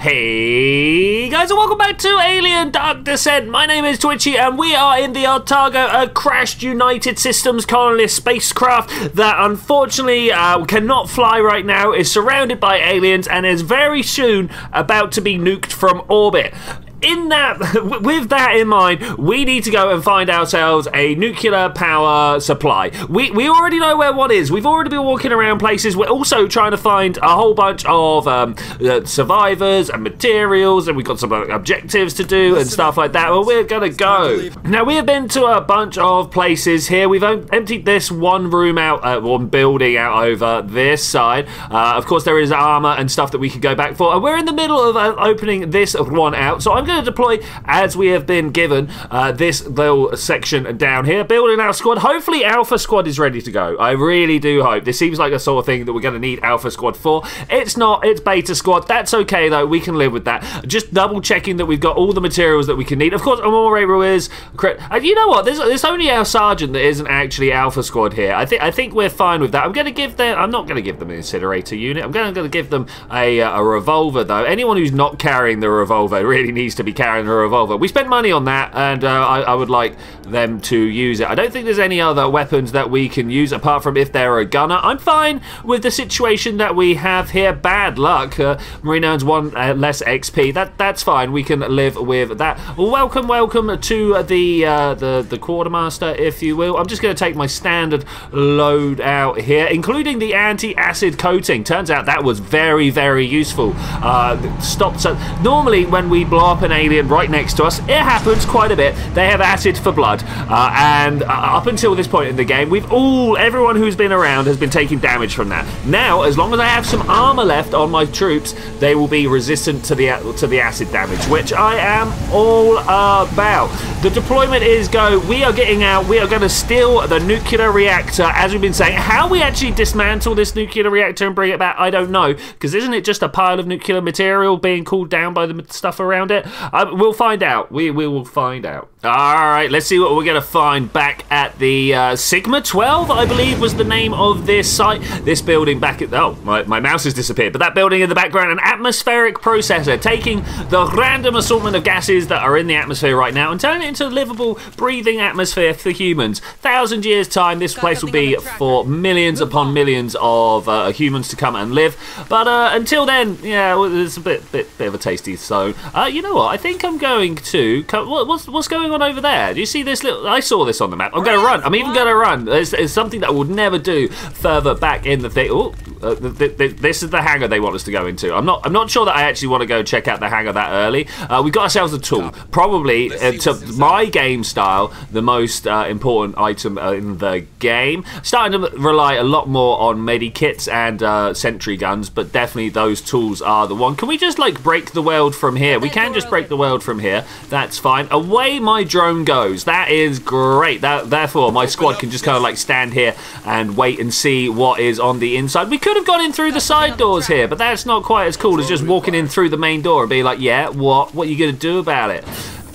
Hey guys and welcome back to Alien Dark Descent. My name is Twitchi and we are in the Otago, a crashed United Systems colonist spacecraft that unfortunately uh, cannot fly right now, is surrounded by aliens and is very soon about to be nuked from orbit in that, with that in mind, we need to go and find ourselves a nuclear power supply. We we already know where one is. We've already been walking around places. We're also trying to find a whole bunch of um, uh, survivors and materials, and we've got some uh, objectives to do and stuff like that. Well, we're gonna go. Now we have been to a bunch of places here. We've emptied this one room out, uh, one building out over this side. Uh, of course, there is armor and stuff that we could go back for, and we're in the middle of uh, opening this one out. So I'm going to deploy as we have been given uh, this little section down here. Building our squad. Hopefully Alpha Squad is ready to go. I really do hope. This seems like the sort of thing that we're going to need Alpha Squad for. It's not. It's Beta Squad. That's okay though. We can live with that. Just double checking that we've got all the materials that we can need. Of course, Amore Ruiz. And you know what? There's, there's only our sergeant that isn't actually Alpha Squad here. I think I think we're fine with that. I'm going to give them. I'm not going to give them an incinerator unit. I'm going to give them a, uh, a revolver though. Anyone who's not carrying the revolver really needs to be carrying a revolver. We spent money on that, and uh, I, I, would like them to use it. I don't think there's any other weapons that we can use apart from if they're a gunner. I'm fine with the situation that we have here. Bad luck. Uh, Marine earns one uh, less XP. That that's fine. We can live with that. welcome, welcome to the uh, the the quartermaster, if you will. I'm just going to take my standard load out here, including the anti-acid coating. Turns out that was very very useful. Uh, stopped. So normally when we blow up an alien right next to us. It happens quite a bit. They have acid for blood, uh, and uh, up until this point in the game, we've all, everyone who's been around has been taking damage from that. Now, as long as I have some armor left on my troops, they will be resistant to the to the acid damage, which I am all about. The deployment is go. We are getting out. We are going to steal the nuclear reactor, as we've been saying. How we actually dismantle this nuclear reactor and bring it back, I don't know, because isn't it just a pile of nuclear material being cooled down by the stuff around it? Uh, we'll find out. We, we will find out. All right, let's see what we're going to find back at the uh, Sigma 12, I believe was the name of this site. This building back at... Oh, my, my mouse has disappeared. But that building in the background, an atmospheric processor, taking the random assortment of gases that are in the atmosphere right now and turning it into a livable, breathing atmosphere for humans. Thousand years' time, this place will be for millions upon millions of uh, humans to come and live. But uh, until then, yeah, well, it's a bit, bit, bit of a tasty zone. Uh, you know what? I think I'm going to... What's, what's going on over there? Do you see this little... I saw this on the map. I'm going to run. I'm even going to run. It's, it's, something that I would never do further back in the thing. Oh, uh, th th this is the hangar they want us to go into. I'm not I'm not sure that I actually want to go check out the hangar that early. Uh, we've got ourselves a tool. Probably, uh, to my game style, the most uh, important item uh, in the game. Starting to rely a lot more on medikits and uh, sentry guns, but definitely those tools are the one. Can we just, like, break the world from here? We can just break the world from here. That's fine. Away my my drone goes. That is great. That, therefore, my squad can just kind of like stand here and wait and see what is on the inside. We could have gone in through the side doors here, but that's not quite as cool as just walking in through the main door and being like, yeah, what? What are you going to do about it?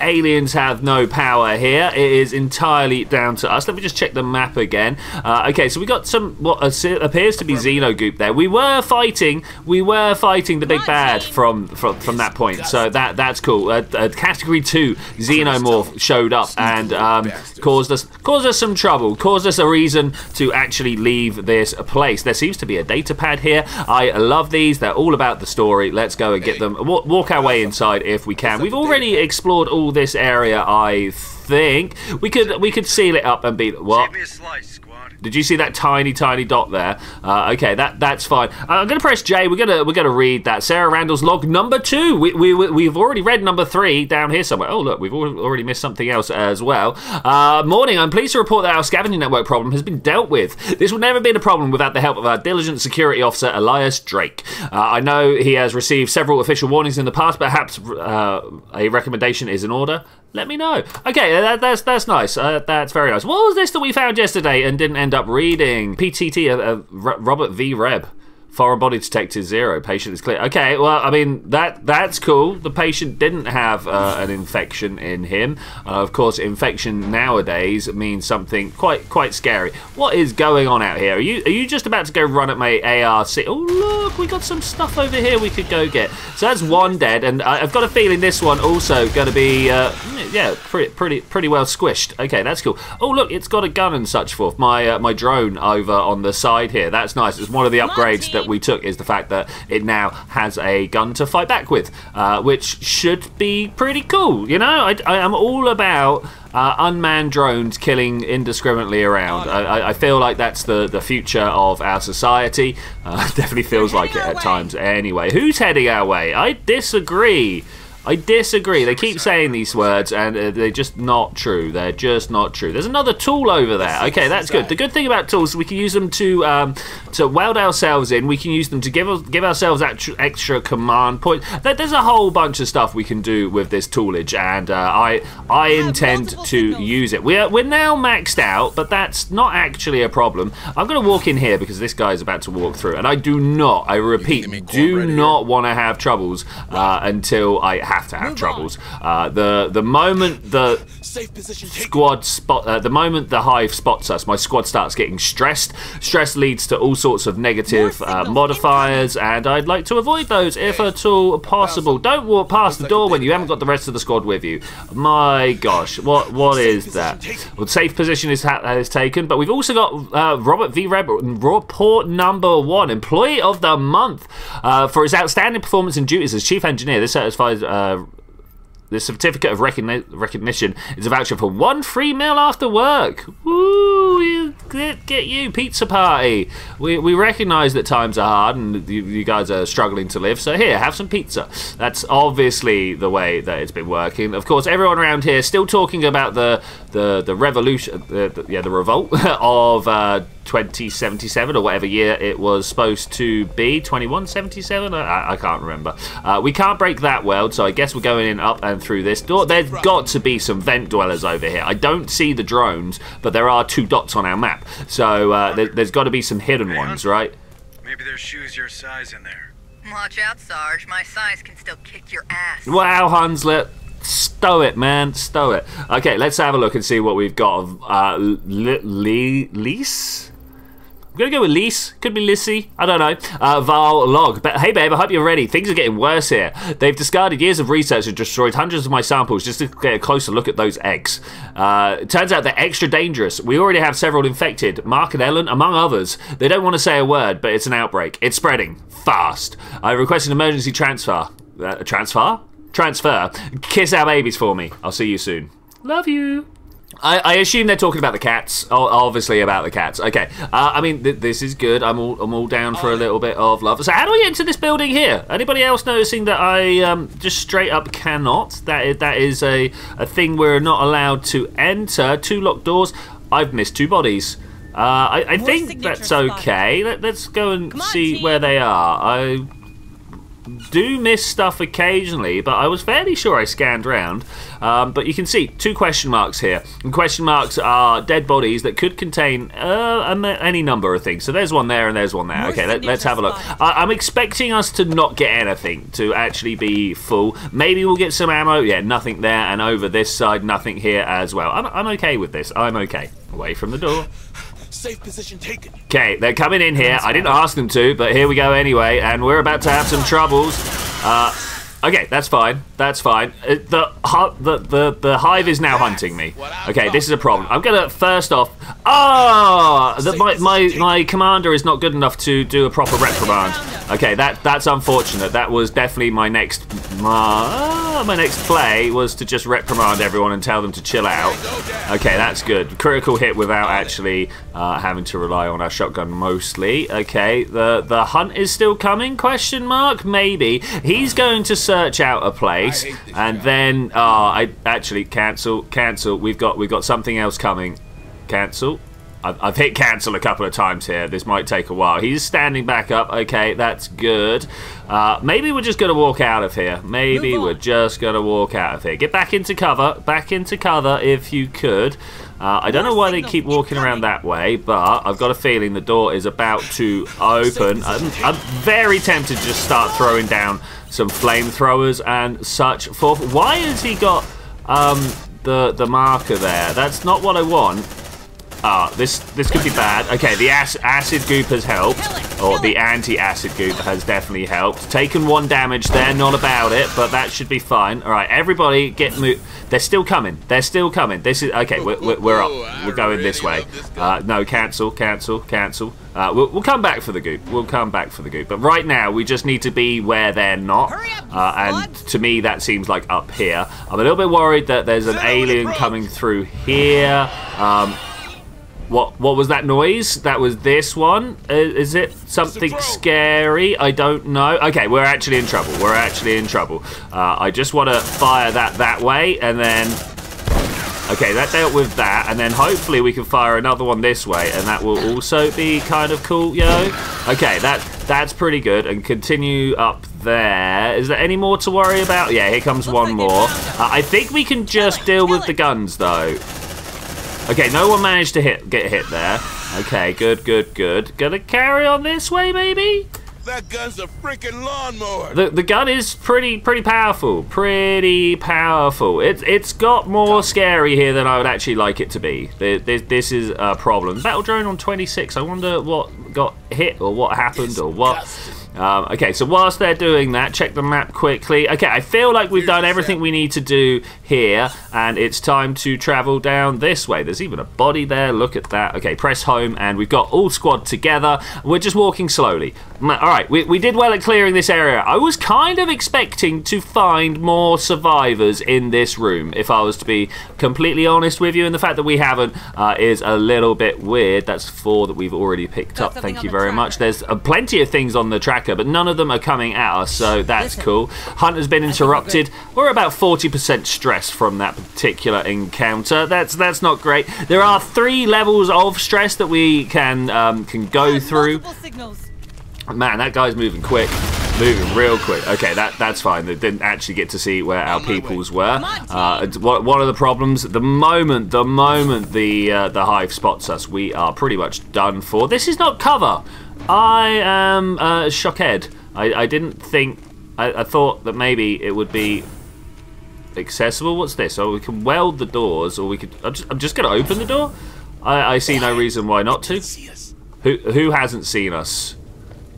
Aliens have no power here. It is entirely down to us. Let me just check the map again. Uh, okay, so we got some what appears to be Xenogoop there. We were fighting. We were fighting the big bad from from, from that point. So that that's cool. Uh, uh, category two Xenomorph showed up and um, caused us caused us some trouble. Caused us a reason to actually leave this place. There seems to be a data pad here. I love these. They're all about the story. Let's go and get them. Walk our way inside if we can. We've already explored all this area, I think. We could we could seal it up and be what? Did you see that tiny, tiny dot there? Uh, okay, that that's fine. Uh, I'm gonna press J. We're gonna we're gonna read that. Sarah Randall's log number two. We we we've already read number three down here somewhere. Oh look, we've already missed something else as well. Uh, morning. I'm pleased to report that our scavenging network problem has been dealt with. This would never have been a problem without the help of our diligent security officer Elias Drake. Uh, I know he has received several official warnings in the past. Perhaps uh, a recommendation is in order let me know. Okay, that, that's that's nice. Uh, that's very nice. What was this that we found yesterday and didn't end up reading? PTT, uh, uh, Robert V. Reb. Foreign body detected zero. Patient is clear. Okay, well, I mean that that's cool. The patient didn't have uh, an infection in him. Uh, of course, infection nowadays means something quite quite scary. What is going on out here? Are you are you just about to go run at my ARC? Oh look, we got some stuff over here we could go get. So that's one dead, and I've got a feeling this one also going to be uh, yeah pretty pretty pretty well squished. Okay, that's cool. Oh look, it's got a gun and such forth. My uh, my drone over on the side here. That's nice. It's one of the upgrades that we took is the fact that it now has a gun to fight back with, uh, which should be pretty cool. You know, I, I am all about uh, unmanned drones killing indiscriminately around. I, I, feel like that's the, the future of our society. Uh, definitely feels like it at times. Anyway, who's heading our way? I disagree. I disagree. They keep saying these words and uh, they're just not true. They're just not true. There's another tool over there. Okay, that's good. The good thing about tools is we can use them to um, to weld ourselves in. We can use them to give give ourselves extra command points. There's a whole bunch of stuff we can do with this toolage, and uh, I I intend to use it. We're we're now maxed out, but that's not actually a problem. I'm going to walk in here because this guy is about to walk through, and I do not. I repeat, do not want to have troubles uh, until I have to have Move troubles. Uh, the the moment the squad spot, uh, the moment the hive spots us, my squad starts getting stressed. Stress leads to all sorts of negative uh, modifiers, and I'd like to avoid those if at all possible. Don't walk past the door when you haven't got the rest of the squad with you. My gosh, what what is that? Well, safe position is, is taken, but we've also got uh, Robert V. Red report number one, employee of the month, uh, for his outstanding performance and duties as chief engineer. This satisfies uh, the certificate of recogni recognition is a voucher for one free meal after work. Woo! Get, get you, pizza party. We, we recognise that times are hard and you, you, guys are struggling to live, so here, have some pizza. That's obviously the way that it's been working. Of course, everyone around here still talking about the the the revolution, the, the yeah, the revolt of uh, 2077 or whatever year it was supposed to be. 2177? I, I can't remember. Uh, we can't break that world, so I guess we're going in up and through this door. There's got to be some vent dwellers over here. I don't see the drones, but there are two dots on our map. So uh, there, has got to be some hidden ones, right? Maybe there's shoes your size in there. Watch out, Sarge. My size can still kick your ass. Wow, Hunslet. Stow it, man. Stow it. Okay, let's have a look and see what we've got of uh, lease? I'm gonna go with Lise. Could be Lissy. I don't know. Uh, Val Log. But hey, babe, I hope you're ready. Things are getting worse here. They've discarded years of research and destroyed hundreds of my samples just to get a closer look at those eggs. Uh, it turns out they're extra dangerous. We already have several infected. Mark and Ellen, among others. They don't want to say a word, but it's an outbreak. It's spreading fast. I request an emergency transfer. Uh, transfer? Transfer. Kiss our babies for me. I'll see you soon. Love you. I, I, assume they're talking about the cats. Oh, obviously about the cats. Okay. Uh, I mean, th this is good. I'm all I'm all down for a little bit of love. So how do I get into this building here? Anybody else noticing that I um, just straight up cannot? That is, that is a a thing we're not allowed to enter. Two locked doors. I've missed two bodies. Uh, I, I think that's okay. Let, us go and see where they are. I do miss stuff occasionally, but I was fairly sure I scanned around. Um, but you can see two question marks here. And question marks are dead bodies that could contain uh, any number of things. So there's one there and there's one there. Okay, let, us have a look. I, am expecting us to not get anything, to actually be full. Maybe we'll get some ammo. Yeah, nothing there. And over this side, nothing here as well. I'm, I'm okay with this. I'm okay. Away from the door. Safe position taken. Okay, they're coming in here. I didn't ask them to, but here we go anyway, and we're about to have some troubles. Uh, Okay, that's fine. That's fine. Uh, the, the the the hive is now hunting me. Okay, this is a problem. I'm gonna first off. Ah, my my my commander is not good enough to do a proper reprimand. Okay, that that's unfortunate. That was definitely my next my, uh, my next play was to just reprimand everyone and tell them to chill out. Okay, that's good. Critical hit without actually uh, having to rely on our shotgun mostly. Okay, the the hunt is still coming? Question mark. Maybe he's going to search out a place and then oh, I actually cancel cancel. We've got we've got something else coming. Cancel. I've, I've hit cancel a couple of times here. This might take a while. He's standing back up. Okay, that's good. Uh, maybe we're just going to walk out of here. Maybe we're just going to walk out of here. Get back into cover. Back into cover if you could. Uh, I don't know why they keep walking around that way, but I've got a feeling the door is about to open. I'm, I'm very tempted to just start throwing down some flamethrowers and such forth. Why has he got um, the the marker there? That's not what I want. Ah, this this could be bad. Okay, the ac acid goop has helped, or the anti-acid goop has definitely helped. Taken one damage there, not about it, but that should be fine. All right, everybody, get moved. They're still coming. They're still coming. This is okay. We're, we're, we're up. We're going this way. Uh, no, cancel, cancel, cancel. Uh, we'll, we'll come back for the goop. We'll come back for the goop. But right now, we just need to be where they're not. Hurry up, you Uh, and to me, that seems like up here. I'm a little bit worried that there's an alien coming through here. Um, what what was that noise? That was this one. I- Is it something scary? I don't know. Okay, we're actually in trouble. We're actually in trouble. Uh, I just want to fire that that way, and then. Okay, that dealt with that, and then hopefully we can fire another one this way, and that will also be kind of cool, yo. Okay, that that's pretty good, and continue up there. Is there any more to worry about? Yeah, here comes one more. Uh, I think we can just deal with the guns, though. Okay, no one managed to hit get hit there. Okay, good, good, good. Gonna carry on this way, maybe? That gun's a freaking lawnmower. The the gun is pretty pretty powerful. Pretty powerful. It's it's got more scary here than I would actually like it to be. Th- This, this is a problem. Battle drone on 26. I wonder what got hit or what happened or what. Um, okay, so whilst they're doing that, check the map quickly. Okay, I feel like we've done everything we need to do here, and it's time to travel down this way. There's even a body there. Look at that. Okay, press home, and we've got all squad together. We're just walking slowly. All right, we, we did well at clearing this area. I was kind of expecting to find more survivors in this room, if I was to be completely honest with you. And the fact that we haven't uh, is a little bit weird. That's four that we've already picked Got up. Thank you very tracker. much. There's uh, plenty of things on the tracker, but none of them are coming at us, so that's cool. Hunt has been interrupted. We're about 40% stressed from that particular encounter. That's that's not great. There are three levels of stress that we can um, can go through. Signals. Man, that guy's moving quick. Moving real quick. Okay, that that's fine. They didn't actually get to see where our On my way. peoples were. Uh, one one of the problems, the moment, the moment the uh, the hive spots us, we are pretty much done for. This is not cover. I am uh, shocked. I, I didn't think. I, I thought that maybe it would be accessible. What's this? Oh, we can weld the doors, or we could. I'm just, I'm just going to open the door. I, I see no reason why not to. Who who hasn't seen us?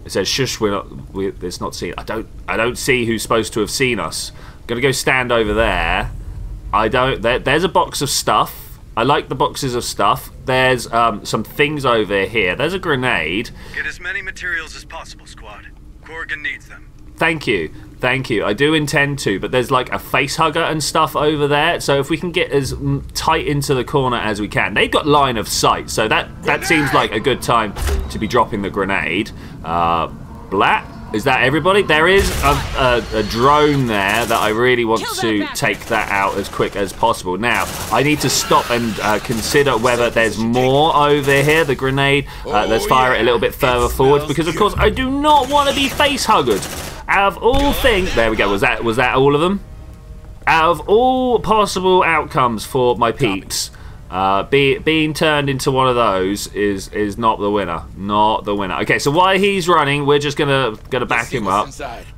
It says shush. We're not. We're, it's not seen. I don't. I don't see who's supposed to have seen us. I'm gonna go stand over there. I don't. There, there's a box of stuff. I like the boxes of stuff. There's um, some things over here. There's a grenade. Get as many materials as possible, squad. Corrigan needs them. Thank you. Thank you. I do intend to, but there's like a face hugger and stuff over there. So if we can get as tight into the corner as we can, they've got line of sight. So that that seems like a good time to be dropping the grenade. Uh, Blat, is that everybody? There is a, a, a drone there that I really want Kill to bastard. take that out as quick as possible. Now I need to stop and uh, consider whether there's more over here. The grenade. Uh, let's Oh, fire it a little bit further forward because of course I do not want to be face huggered. Out of all things, there we go. Was that was that all of them? Out of all possible outcomes for my peeps, uh, be, being turned into one of those is is not the winner. Not the winner. Okay, so while he's running, we're just gonna gonna back him up.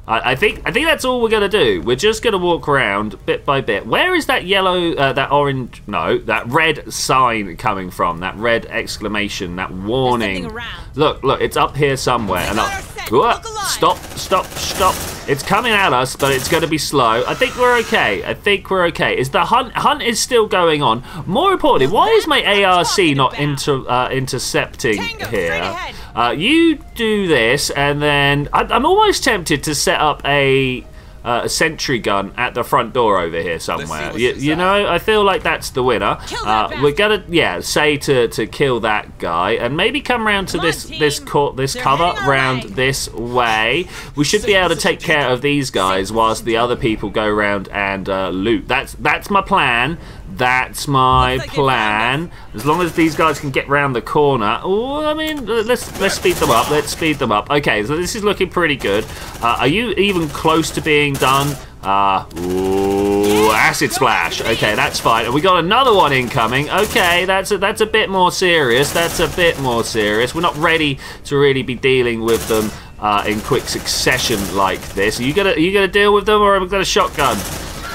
I, I think I think that's all we're gonna do. We're just gonna walk around bit by bit. Where is that yellow, uh, that orange, no, that red sign coming from? That red exclamation, that warning. Look, look, it's up here somewhere. And got I. Whoa, stop, stop, stop! It's coming at us, but it's going to be slow. I think we're okay. I think we're okay. Is the hunt? Hunt is still going on. More importantly, why is my ARC not inter, uh, intercepting here? Uh, you do this, and then I, I'm almost tempted to set up a uh, a sentry gun at the front door over here somewhere. You, you know, I feel like that's the winner. Uh, we're gonna, yeah, say to to kill that guy and maybe come round to Come this on, this team. court this They're cover heading our round way. this way. We should be able to take care of these guys whilst the other people go around and uh, loot. That's that's my plan. That's my Looks like you plan. As long as these guys can get round the corner. Oh, I mean, let's let's speed them up. Let's speed them up. Okay, so this is looking pretty good. Uh, are you even close to being done? Uh, ooh, acid splash. Okay, that's fine. And we got another one incoming. Okay, that's a, that's a bit more serious. That's a bit more serious. We're not ready to really be dealing with them uh, in quick succession like this. Are you gonna are you gonna deal with them, or have we got a shotgun?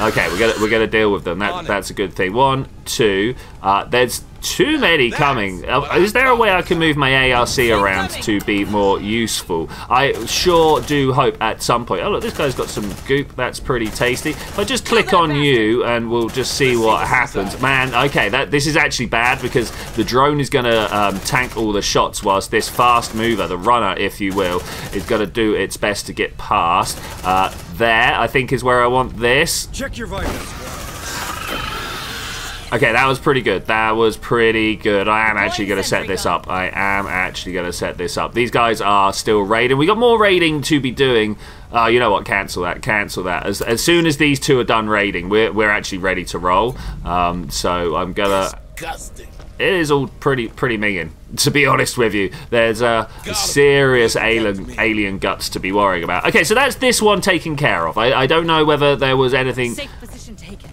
Okay, we're gonna we're gonna deal with them. That that's a good thing. One, two. Uh, there's too many coming. Uh, is there a way I can move my ARC around to be more useful? I sure do hope at some point. Oh look, this guy's got some goop. That's pretty tasty. If I just click on you and we'll just see what happens. Man, okay, that this is actually bad because the drone is gonna um, tank all the shots whilst this fast mover, the runner, if you will, is gonna do its best to get past. Uh, there, I think, is where I want this. Check your vitals. Okay, that was pretty good. That was pretty good. I am actually going to set this up. I am actually going to set this up. These guys are still raiding. We got more raiding to be doing. Uh, you know what? Cancel that. Cancel that. As, as soon as these two are done raiding, we're, we're actually ready to roll. Um, so I'm gonna. Disgusting. It is all pretty pretty minging, to be honest with you. There's uh, serious alien alien guts to be worrying about. Okay, so that's this one taken care of. I, I don't know whether there was anything Safe position taken.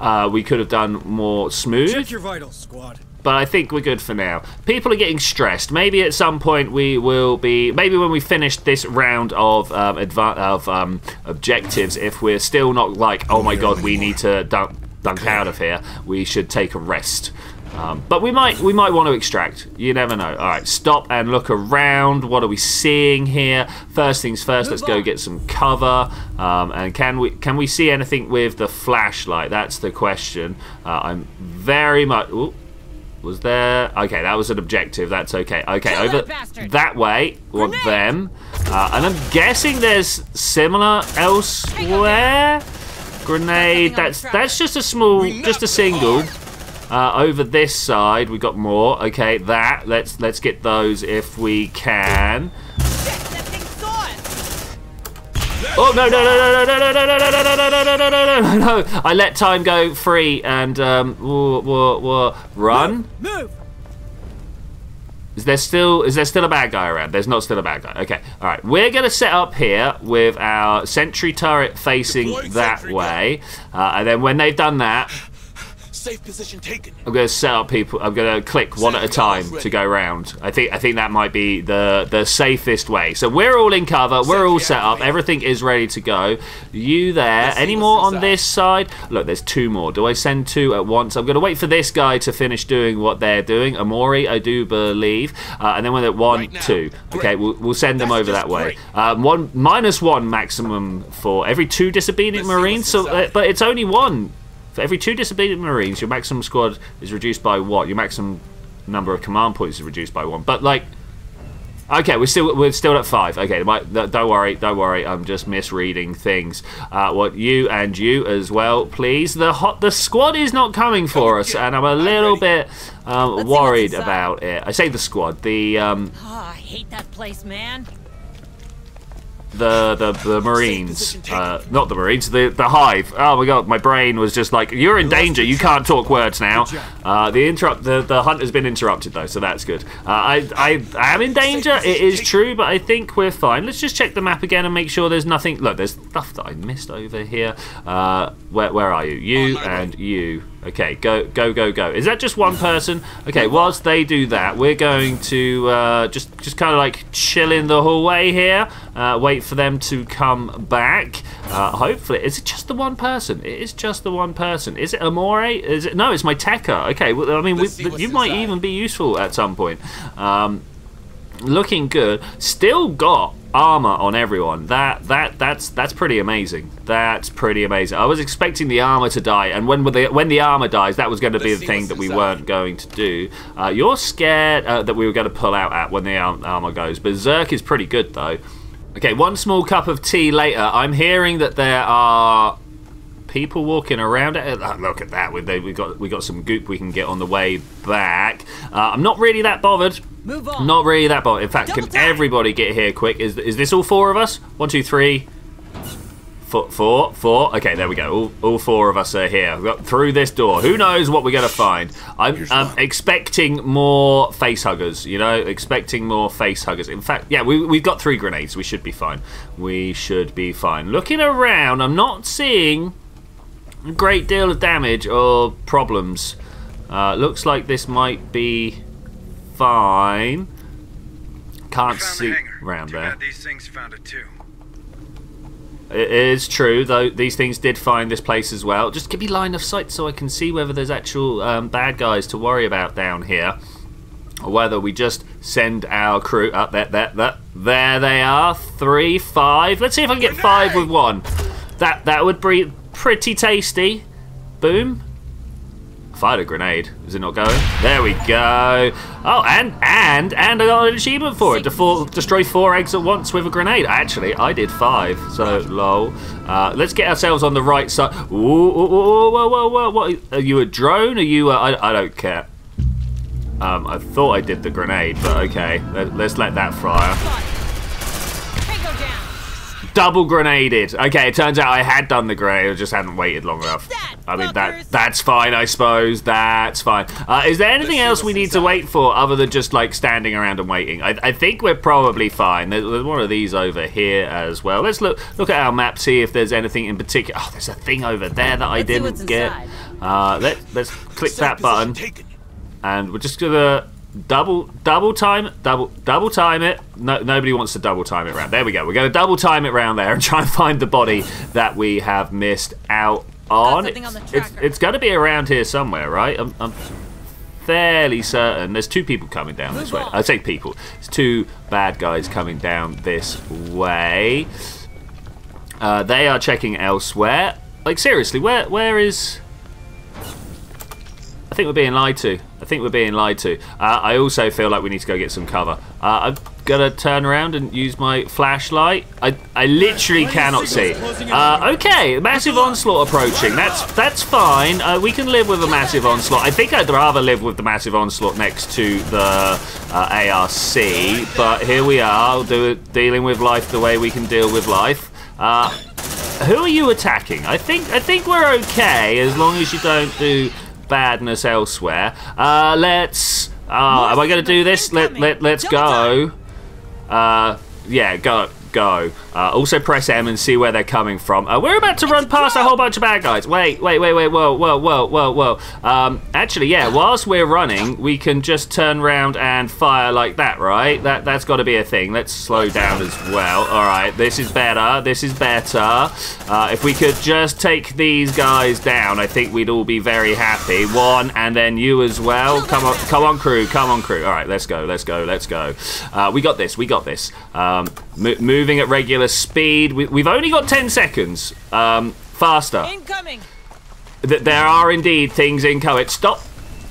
uh, we could have done more smooth. Check your vitals, squad. but I think we're good for now. People are getting stressed. Maybe at some point we will be. Maybe when we finish this round of um, adva- of um, objectives, if we're still not like, oh my god, we need to dunk, dunk out of here, we should take a rest. Um, but we might we might want to extract. You never know. All right, stop and look around. What are we seeing here? First things first. Let's go get some cover. Um, and can we can we see anything with the flashlight? That's the question. Uh, I'm very much. Ooh, was there? Okay, that was an objective. That's okay. Okay, Kill over that that way. Want them. Uh, and I'm guessing there's similar elsewhere. Grenade. That's that's just a small, just a single. Uh, over this side, we got more. Okay, that. Let's let's get those if we can. That thing saw us. Oh no no no no no no no no no no no no no no no no no no! I let time go free and um run. Move! Is there still is there still a bad guy around? There's not still a bad guy. Okay, all right. We're gonna set up here with our sentry turret facing that way, uh, and then when they've done that, Safe position taken. I'm gonna set up people. I'm gonna click one at a time to go round. I think I think that might be the the safest way. So we're all in cover. We're all set up. Everything is ready to go. You there? Any more on this side? Look, there's two more. Do I send two at once? I'm gonna wait for this guy to finish doing what they're doing. Amori, I do believe, uh, and then when at one, Right two. Okay, we'll, we'll send them That's over that way. Um, one minus one maximum for every two disobedient Let's marines. So, uh, but it's only one. For every two disobedient marines, your maximum squad is reduced by what? Your maximum number of command points is reduced by one. But like, okay, we're still we're still at five. Okay, my, th- don't worry, don't worry. I'm just misreading things. Uh, what you and you as well, please. The hot the squad is not coming for us, and I'm a little bit um, Let's see what's worried about it. I say the squad, the um, Oh, I hate that place, man. The the, the Marines, uh, not the Marines, the the Hive. Oh my god, my brain was just like, you're in danger. You can't talk words now. Uh, the interrupt, the, the hunt has been interrupted though, so that's good. Uh, I I I am in danger. It is true, but I think we're fine. Let's just check the map again and make sure there's nothing. Look, there's stuff that I missed over here. Uh, where where are you? You and you. Okay, go go go go. Is that just one person? Okay, whilst they do that, we're going to uh, just just kind of like chill in the hallway here. Uh, wait for them to come back. Uh, hopefully, is it just the one person? It is just the one person. Is it Amore? Is it? No, it's my Tekka. Okay, well, I mean, we, you might inside. even be useful at some point. Um, looking good. Still got armor on everyone. That that that's that's pretty amazing. That's pretty amazing. I was expecting the armor to die, and when the when the armor dies, that was going to be Let's the thing that we inside. weren't going to do. Uh, you're scared uh, that we were going to pull out at when the armor goes. Berserk is pretty good though. Okay, one small cup of tea later. I'm hearing that there are people walking around it. Oh, look at that. We've, we got we got some goop we can get on the way back. Uh, I'm not really that bothered. Move on. Not really that bothered. In fact, Double can time. everybody get here quick? Is is this all four of us? One, two, three. Four, four, four. Okay, there we go. All, all four of us are here. We've got through this door. Who knows what we're going to find? I'm, Here's I'm expecting more face huggers. You know, expecting more face huggers. In fact, yeah, we, we've got three grenades. We should be fine. We should be fine. Looking around, I'm not seeing a great deal of damage or problems. Uh, looks like this might be fine. Can't see round Too there. these things found it too. It is true, though. These things did find this place as well. Just give me line of sight so I can see whether there's actual um, bad guys to worry about down here, or whether we just send our crew up there. There, there, there they are. Three, five. Let's see if I can get five with one. That that would be pretty tasty. Boom. Fired a grenade. Is it not going? There we go. Oh, and and and I got an achievement for it. Defo- destroy four eggs at once with a grenade. Actually, I did five. So lol. Uh, let's get ourselves on the right side. Ooh, ooh, ooh, ooh, whoa, whoa, whoa, What? Are you a drone? Are you? A, I, I don't care. Um, I thought I did the grenade, but okay. Let, let's let that fire. Tango down. Double grenaded. Okay, it turns out I had done the grenade. I just hadn't waited long enough. that, I mean that that's fine, I suppose. That's fine. Uh, is there anything Let's else we what's need to wait for other than just like standing around and waiting? I, I think we're probably fine. There's, there's one of these over here as well. Let's look look at our map, see if there's anything in particular. Oh, there's a thing over there that I Let's see didn't get. Uh, let let's click that button and we're just gonna double double time double double time it. No, nobody wants to double time it round. There we go. We're gonna double time it round there and try and find the body that we have missed out on. something on it's, it's gonna be around here somewhere right? I'm, I'm fairly certain there's two people coming down this Move way. on. I say people. It's two bad guys coming down this way. Uh, they are checking elsewhere. Like seriously where where is? I think we're being lied to. I think we're being lied to. Uh, I also feel like we need to go get some cover. Uh, I'm gonna turn around and use my flashlight. I, I literally cannot see. Uh, okay, massive onslaught approaching. That's that's fine. Uh, we can live with a massive onslaught. I think I'd rather live with the massive onslaught next to the uh, ARC, but here we are, do dealing with life the way we can deal with life. Uh, who are you attacking? I think I think we're okay as long as you don't do badness elsewhere. Uh, let's. Uh, am I going to do this? Let let let's go. Uh, yeah, go go. Uh, also press M and see where they're coming from. Uh, we're about to run past a whole bunch of bad guys. Wait, wait, wait, wait, whoa, whoa, whoa, whoa, whoa. Um, actually, yeah, whilst we're running, we can just turn around and fire like that, right? That that's got to be a thing. Let's slow down as well. All right, this is better. This is better. Uh, if we could just take these guys down, I think we'd all be very happy. One, and then you as well. Come on, come on, crew. Come on, crew. All right, let's go. Let's go. Let's go. Uh, we got this. We got this. Um, mo- moving at regular speed. We- we've only got 10 seconds. Um, faster. Incoming. Th- there are indeed things incoming. Stop.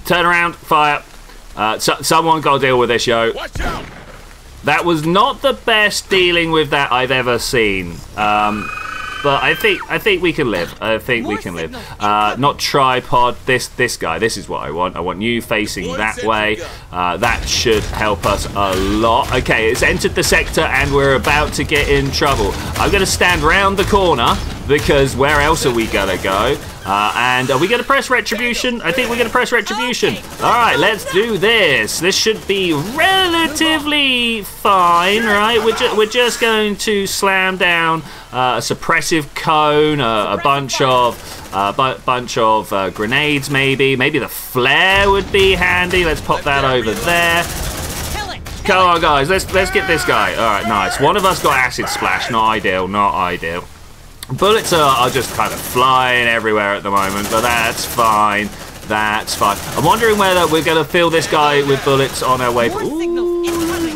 Turn around. Fire. Uh, so- someone got to deal with this, yo. Watch out! That was not the best dealing with that I've ever seen. Um, but I think I think we can live. I think we can live. Uh, not tripod. This this guy. This is what I want. I want you facing that way. Uh, that should help us a lot. Okay, it's entered the sector and we're about to get in trouble. I'm going to stand round the corner because where else are we going to go? Uh, and are we going to press retribution? I think we're going to press retribution. All right, let's do this. This should be relatively fine, right? We're, ju- we're just going to slam down uh, a suppressive cone, a, a bunch of a bu- bunch of uh, grenades, maybe. Maybe the flare would be handy. Let's pop that over there. Come on, guys. Let's let's get this guy. All right, nice. One of us got acid splash. Not ideal. Not ideal. Bullets are, are just kind of flying everywhere at the moment, but that's fine. That's fine. I'm wondering whether we're going to fill this guy with bullets on our way. Ooh,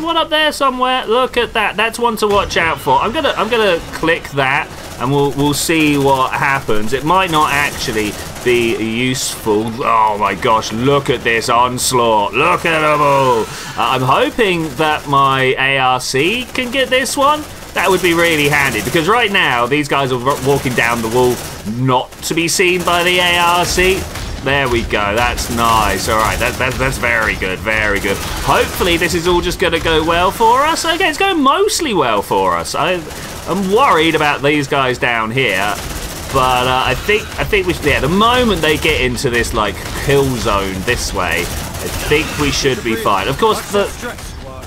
there's one up there somewhere. Look at that. That's one to watch out for. I'm gonna I'm gonna click that, and we'll we'll see what happens. It might not actually be useful. Oh my gosh! Look at this onslaught. Look at them all. Uh, I'm hoping that my ARC can get this one. That would be really handy because right now these guys are walking down the wall not to be seen by the ARC. There we go. That's nice. All right, that, that, that's very good. Very good. Hopefully, this is all just going to go well for us. Okay, it's going mostly well for us. I, I'm worried about these guys down here, but uh, I think I think we should. Yeah, the moment they get into this like kill zone this way, I think we should be fine. Of course, the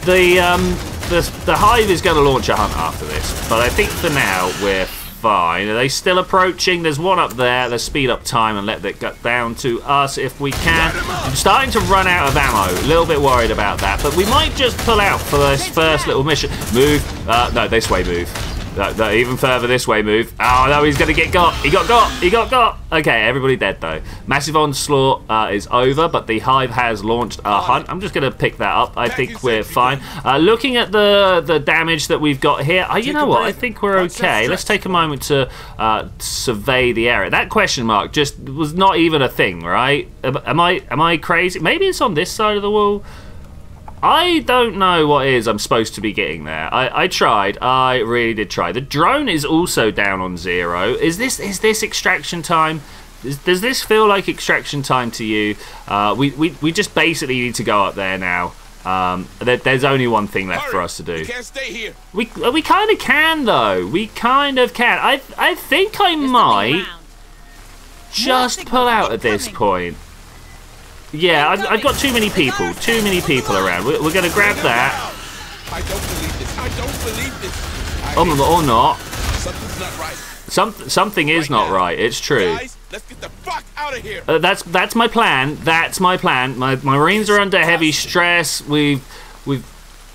the um the the hive is going to launch a hunt after this, but I think for now we're fine. Are they still approaching? There's one up there. Let's speed up time and let that get down to us if we can. I'm starting to run out of ammo. A little bit worried about that, but we might just pull out for this first little mission. Move. Uh, no, this way move. No, no, even further this way move. Oh no, he's gonna get got. He got got. He got got. Okay, everybody dead though. Massive onslaught uh, is over, but the hive has launched a hunt. I'm just gonna pick that up. I think we're fine. Uh, looking at the the damage that we've got here, uh, you know what? I think we're okay. Let's take a moment to uh, survey the area. That question mark just was not even a thing, right? Am I am I crazy? Maybe it's on this side of the wall. I don't know what is I'm supposed to be getting there. I, I tried. I really did try. The drone is also down on zero. Is this is this extraction time? Does, does this feel like extraction time to you? Uh, we, we, we just basically need to go up there now. Um, there, there's only one thing left for us to do. You can't stay here. We we kind of can though. We kind of can. I I think I might just pull out at this point. Yeah, I've, I've got too many people. Too many people around. We're, we're going to grab that. I don't believe this. I don't believe this. I Or, not. Something's not right. Some, something is not right. It's true. Let's get the fuck out of here. Uh, that's that's my plan. That's my plan. My, my Marines are under heavy stress. We've we've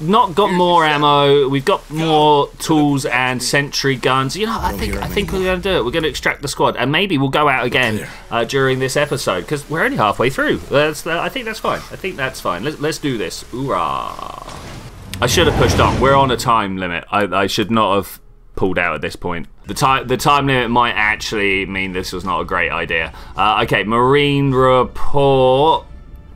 not got more ammo. We've got more tools and sentry guns. You know, I think I think we're going to do it. We're going to extract the squad, and maybe we'll go out again uh, during this episode because we're only halfway through. That's uh, I think that's fine. I think that's fine. Let's let's do this. Hoorah! I should have pushed on. We're on a time limit. I, I should not have pulled out at this point. The time the time limit might actually mean this was not a great idea. Uh, okay, Marine report.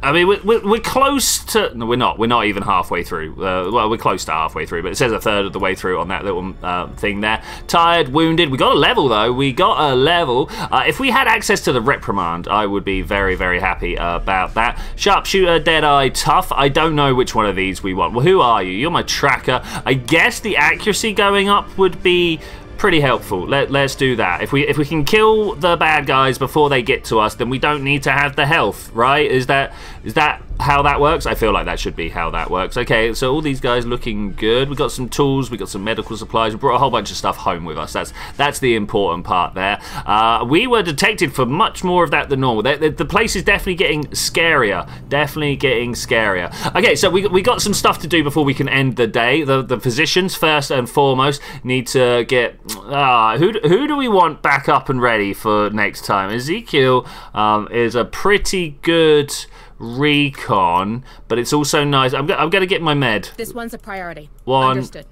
I mean, we're, we're, close to. No, we're not. We're not even halfway through. Uh, well, we're close to halfway through, but it says a third of the way through on that little uh, thing there. Tired, wounded. We got a level though. We got a level. Uh, if we had access to the reprimand, I would be very, very happy about that. Sharpshooter, Deadeye, Tough. I don't know which one of these we want. Well, who are you? You're my tracker. I guess the accuracy going up would be pretty helpful. Let, let's do that. If we if we can kill the bad guys before they get to us, then we don't need to have the health, right? Is that is that how that works? I feel like that should be how that works. Okay, so all these guys looking good. We got some tools, we got some medical supplies. We brought a whole bunch of stuff home with us. That's that's the important part there. Uh, we were detected for much more of that than normal. The, the, the place is definitely getting scarier. Definitely getting scarier. Okay, so we, we got some stuff to do before we can end the day. The the physicians first and foremost need to get. Uh, who who do we want back up and ready for next time? Ezekiel um, is a pretty good recon, but it's also nice. I'm, go- I'm going to get my med. This one's a priority. One. Understood.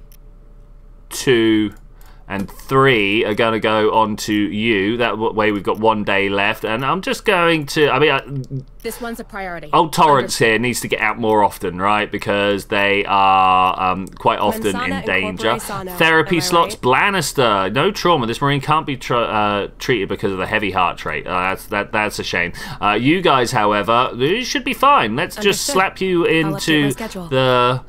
Two and three are going to go on to you. That way we've got one day left, and I'm just going to. I mean, I, This one's a priority. Old Torrance here needs to get out more often, right? Because they are um, quite often Mensana in danger. Therapy slots, right? Blanister, no trauma. This marine can't be tr- uh, treated because of the heavy heart rate. Uh, that's that. That's a shame. Uh, you guys, however, you should be fine. Let's just slap you into the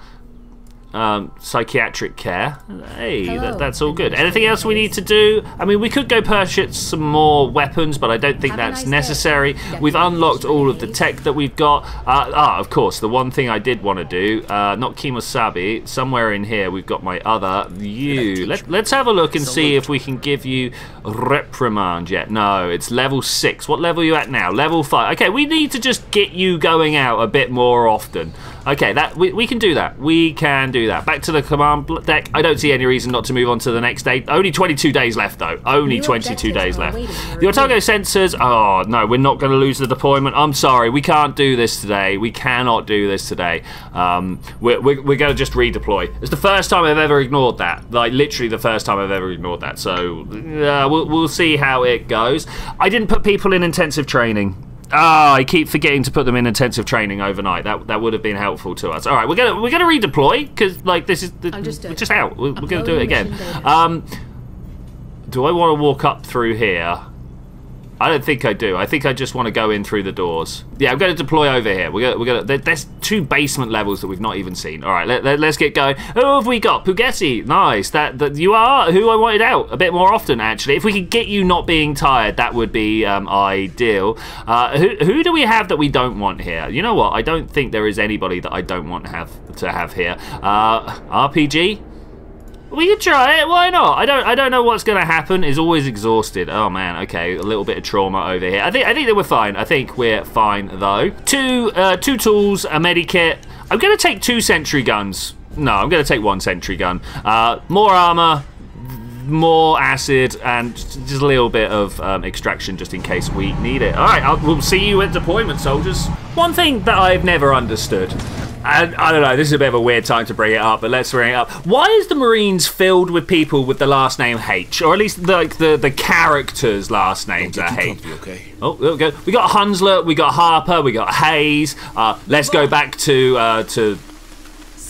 um, psychiatric care. Hey, that, that's all good. Anything else we need to do? I mean, we could go purchase some more weapons, but I don't think Have that's nice day. necessary. We've unlocked all of the tech that we've got. Uh, ah, of course, the one thing I did want to do, uh, not Kimosabi, somewhere in here we've got my other you. Let, let's have a look and see if we can give you reprimand yet. No, it's level 6. What level are you at now? Level 5. Okay, we need to just get you going out a bit more often. Okay, that we, we can do that. We can do that. Back to the command deck. I don't see any reason not to move on to the next day. Only 22 days left, though. Only New 22 days left. The Otago sensors. Oh, no, we're not going to lose the deployment. I'm sorry. We can't do this today. We cannot do this today. Um, we're we're, we're going to just redeploy. It's the first time I've ever ignored that. Like, literally the first time I've ever ignored that. So, uh, we'll, we'll see how it goes. I didn't put people in intensive training. Ah, I keep forgetting to put them in intensive training overnight. That that would have been helpful to us. All right, we're gonna we're gonna redeploy because like this is the, Understood. we're just out. We're, we're gonna do it again. Um, do I want to walk up through here? I don't think I do. I think I just want to go in through the doors. Yeah, I'm going to deploy over here. We're going to, we're going to, there's two basement levels that we've not even seen. All right, let, let, us get going. Who have we got? Pugetti. Nice. That, that you are who I wanted out a bit more often, actually. If we could get you not being tired, that would be um, ideal. Uh, who, who do we have that we don't want here? You know what? I don't think there is anybody that I don't want to have to have here. Uh, RPG. We could try it. Why not? I don't. I don't know what's going to happen. Is always exhausted. Oh man. Okay, a little bit of trauma over here. I think. I think that we're fine. I think we're fine though. Two. Uh, two tools. A medikit. I'm going to take two sentry guns. No, I'm going to take one sentry gun. Uh, more armor. More acid and just a little bit of um, extraction just in case we need it. All right, I'll, we'll see you at deployment, soldiers. One thing that I've never understood and I don't know, this is a bit of a weird time to bring it up, but let's bring it up. Why is the Marines filled with people with the last name H? Or at least like the, the characters' last names are H. comfy, okay? Oh, there we go. We got Hunsler, we got Harper, we got Hayes. Uh, let's go back to uh, to.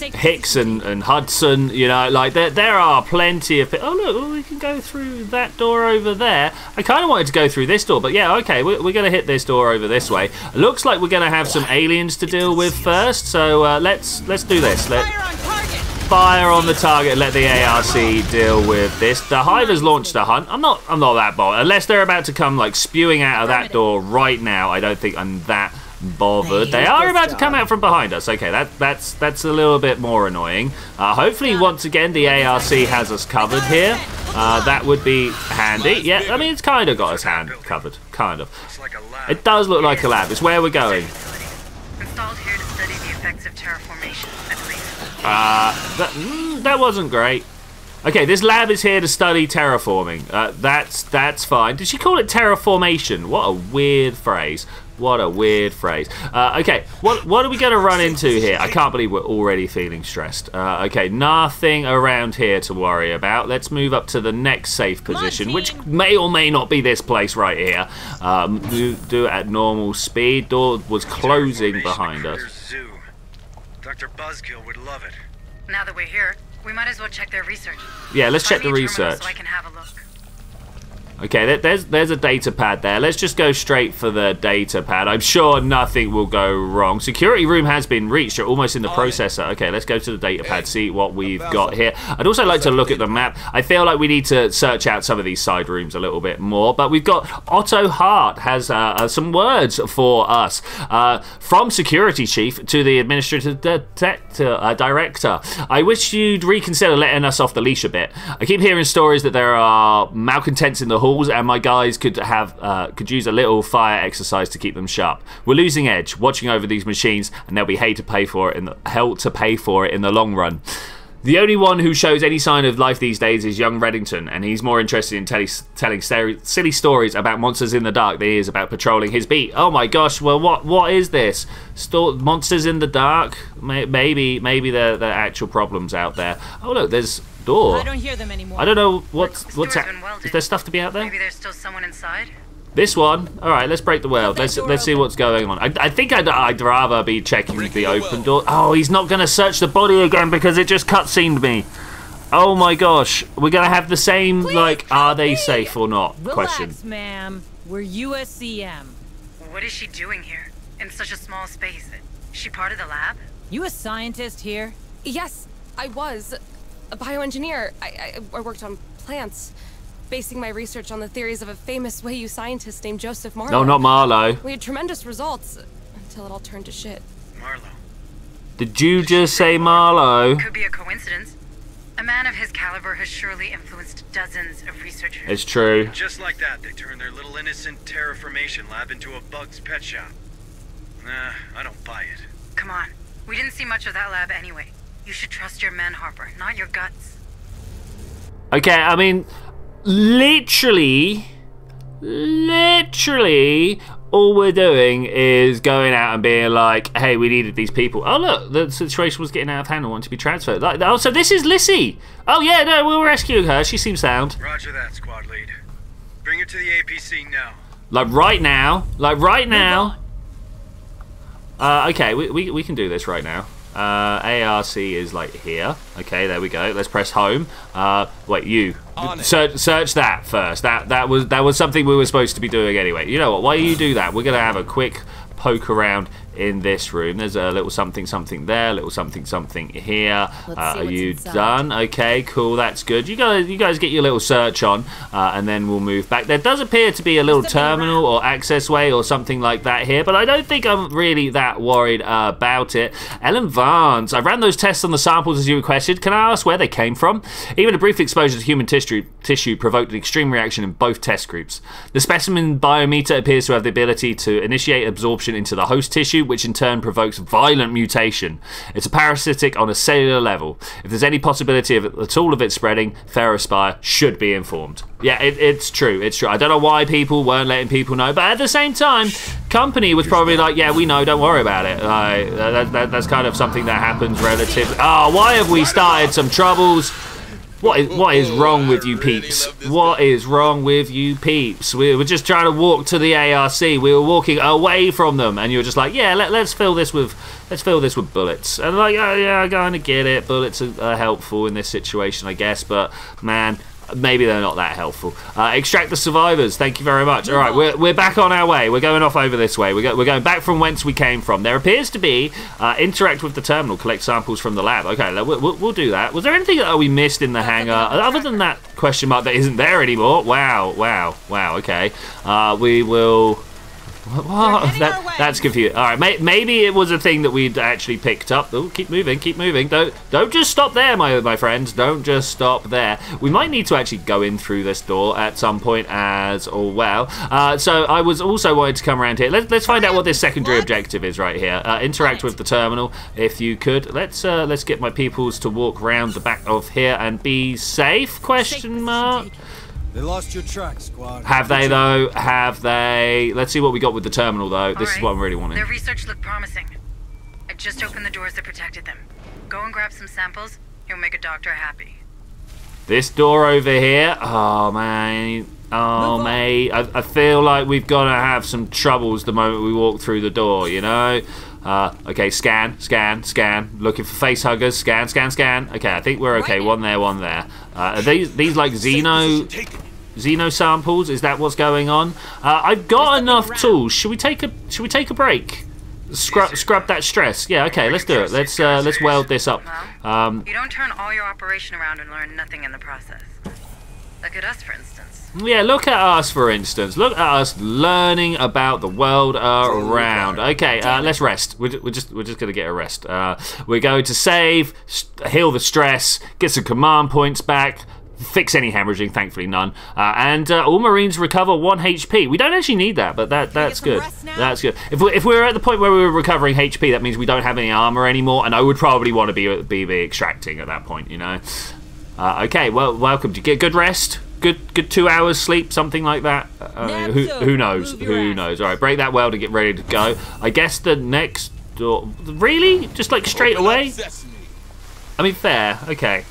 Hicks and, and Hudson, you know, like there there are plenty of. Oh look, well, we can go through that door over there. I kind of wanted to go through this door, but yeah, okay, we're, we're going to hit this door over this way. Looks like we're going to have some aliens to deal with first, so uh, let's let's do this. Let Fire on target. fire on the target. Let the ARC deal with this. The Hive has launched a hunt. I'm not I'm not that bold. unless they're about to come like spewing out of that door right now. I don't think I'm that bothered. They are about to come out from behind us. Okay, that that's that's a little bit more annoying. Uh, hopefully, once again, the ARC has us covered here. Uh, that would be handy. Yeah, I mean, it's kind of got us hand covered. Kind of. Looks like a lab. It does look like a lab. It's where we're going. Installed here to study the effects of terraformation, I believe. Uh, that, mm, that wasn't great. Okay, this lab is here to study terraforming. Uh, that's that's fine. Did she call it terraformation? What a weird phrase. What a weird phrase. Uh, okay, what what are we going to run into here? I can't believe we're already feeling stressed. Uh, okay, nothing around here to worry about. Let's move up to the next safe position, which may or may not be this place right here. Um, do, do it at normal speed. Door was closing behind us. Zoo. Dr. Buzzkill would love it. Now that we're here, we might as well check their research. Yeah, let's check the me a terminal research. So I can have a look. Okay, there's there's a data pad there. Let's just go straight for the data pad. I'm sure nothing will go wrong. Security room has been reached. You're almost in the processor. Okay, let's go to the data pad, see what we've got here. I'd also like to look at the map. I feel like we need to search out some of these side rooms a little bit more. But we've got Otto Hart has uh, uh, some words for us uh, from security chief to the administrative detector, uh, director. I wish you'd reconsider letting us off the leash a bit. I keep hearing stories that there are malcontents in the and my guys could have uh, could use a little fire exercise to keep them sharp. We're losing edge, watching over these machines, and there'll be hell to pay for it in the hell to pay for it in the long run. The only one who shows any sign of life these days is young Reddington, and he's more interested in telling telling silly stories about monsters in the dark than he is about patrolling his beat. Oh my gosh! Well, what what is this? Sto- monsters in the dark? May- maybe maybe there are actual problems out there. Oh look, there's door. I don't hear them anymore. I don't know what's This what's door's that. been welded. Is there stuff to be out there? Maybe there's still someone inside. This one. All right, let's break the weld. that Let's let's see what's going on. I, I think I'd, I'd rather be checking Breaking the the open weld. door. Oh, he's not going to search the body again because it just cutscened me. Oh my gosh, we're going to have the same like, are they safe or not? Relax, Question. ma'am. We're USCM. What is she doing here? In such a small space? Is she part of the lab? You a scientist here? Yes, I was a bioengineer. I, I, I worked on plants, basing my research on the theories of a famous Wey-Yu scientist named Joseph Marlowe. No, not Marlowe. We had tremendous results until it all turned to shit. Marlowe. Did you just say Marlowe? Could be a coincidence. A man of his caliber has surely influenced dozens of researchers. It's true. Just like that, they turned their little innocent terraformation lab into a bug's pet shop. Nah, I don't buy it. Come on. We didn't see much of that lab anyway. You should trust your men, Harper, not your guts. Okay, I mean, literally, literally, all we're doing is going out and being like, "Hey, we needed these people." Oh, look, the situation was getting out of hand and wanted to be transferred. Like, oh, so this is Lissy. Oh yeah, no, we'll rescue her. She seems sound. Roger that, squad lead. Bring her to the APC now. Like right now. Like right now. Uh, okay, we, we, we can do this right now. Uh, ARC is like here. Okay, there we go. Let's press home. Uh, wait, you search search that first. That that was that was something we were supposed to be doing anyway. You know what? Why do you do that? We're gonna have a quick poke around in this room. There's a little something something there, a little something something here. Uh, are you inside. done? Okay, cool. That's good. You guys you guys get your little search on, uh, and then we'll move back. There does appear to be a little Must have been terminal or access way or something like that here, but I don't think I'm really that worried uh, about it. Ellen Vance, I ran those tests on the samples as you requested. Can I ask where they came from? Even a brief exposure to human tissue, tissue provoked an extreme reaction in both test groups. The specimen biometer appears to have the ability to initiate absorption into the host tissue, which in turn provokes violent mutation. It's a parasitic on a cellular level. If there's any possibility of at all of it spreading, Ferrospire should be informed. Yeah, it, it's true. It's true. I don't know why people weren't letting people know, but at the same time, company was probably like, "Yeah, we know. Don't worry about it." Like, that, that, that's kind of something that happens relatively. Oh, ah, why have we started some troubles? What is what is wrong with you peeps? What is wrong with you peeps? We were just trying to walk to the ARC. We were walking away from them, and you were just like, "Yeah, let, let's fill this with let's fill this with bullets." And like, "Oh yeah, I kind of get it. Bullets are, are helpful in this situation, I guess, but man." Maybe they're not that helpful. Uh, extract the survivors. Thank you very much. All right, we're, we're back on our way. We're going off over this way. We're, go, we're going back from whence we came from. There appears to be uh, interact with the terminal, collect samples from the lab. Okay, we'll, we'll, do that. Was there anything that we missed in the hangar other than that question mark that isn't there anymore? Wow, wow, wow. Okay, uh, we will. What? That, that's confusing. All right, may, maybe it was a thing that we'd actually picked up. Oh, keep moving, keep moving. Don't don't just stop there, my my friends. Don't just stop there. We might need to actually go in through this door at some point as well. Uh, so I was also wanting to come around here. Let's let's find out what this secondary objective is right here. Uh, interact with the terminal, if you could. Let's uh, let's get my peoples to walk round the back of here and be safe? Question mark. They lost your track, squad. Have they though? Have they? Let's see what we got with the terminal though. This is what I'm really wanting. Their research looked promising. I just opened the doors that protected them. Go and grab some samples. You'll make a doctor happy. This door over here. Oh man. Oh Move mate. I, I feel like we've got to have some troubles the moment we walk through the door. You know. Uh, okay, scan, scan, scan. Looking for face huggers. Scan, scan, scan. Okay, I think we're okay. One there, one there. Uh, are these these like Xeno Take. Xeno samples? Is that what's going on? Uh, I've got enough tools. Should we take a Should we take a break? Scrub scrub that stress. Yeah. Okay. Let's do it. Let's uh, let's weld this up. Um, you don't turn all your operation around and learn nothing in the process. Look at us, for instance. Yeah, look at us, for instance. Look at us learning about the world around. Okay, uh, let's rest. We're, we're just we're just gonna get a rest. Uh, we're going to save, heal the stress, get some command points back. Fix any hemorrhaging, thankfully none. Uh, and uh, all Marines recover one HP. We don't actually need that, but that that's good. That's good. If we if we're at the point where we were recovering HP, that means we don't have any armor anymore, and I would probably want to be be, be extracting at that point, you know. Uh, okay, well, welcome. You get good rest? Good, good two hours sleep, something like that. Uh, who, who knows? Who ass. knows? All right, break that well to get ready to go. I guess the next door. Really? Just like straight away? I mean, fair. Okay.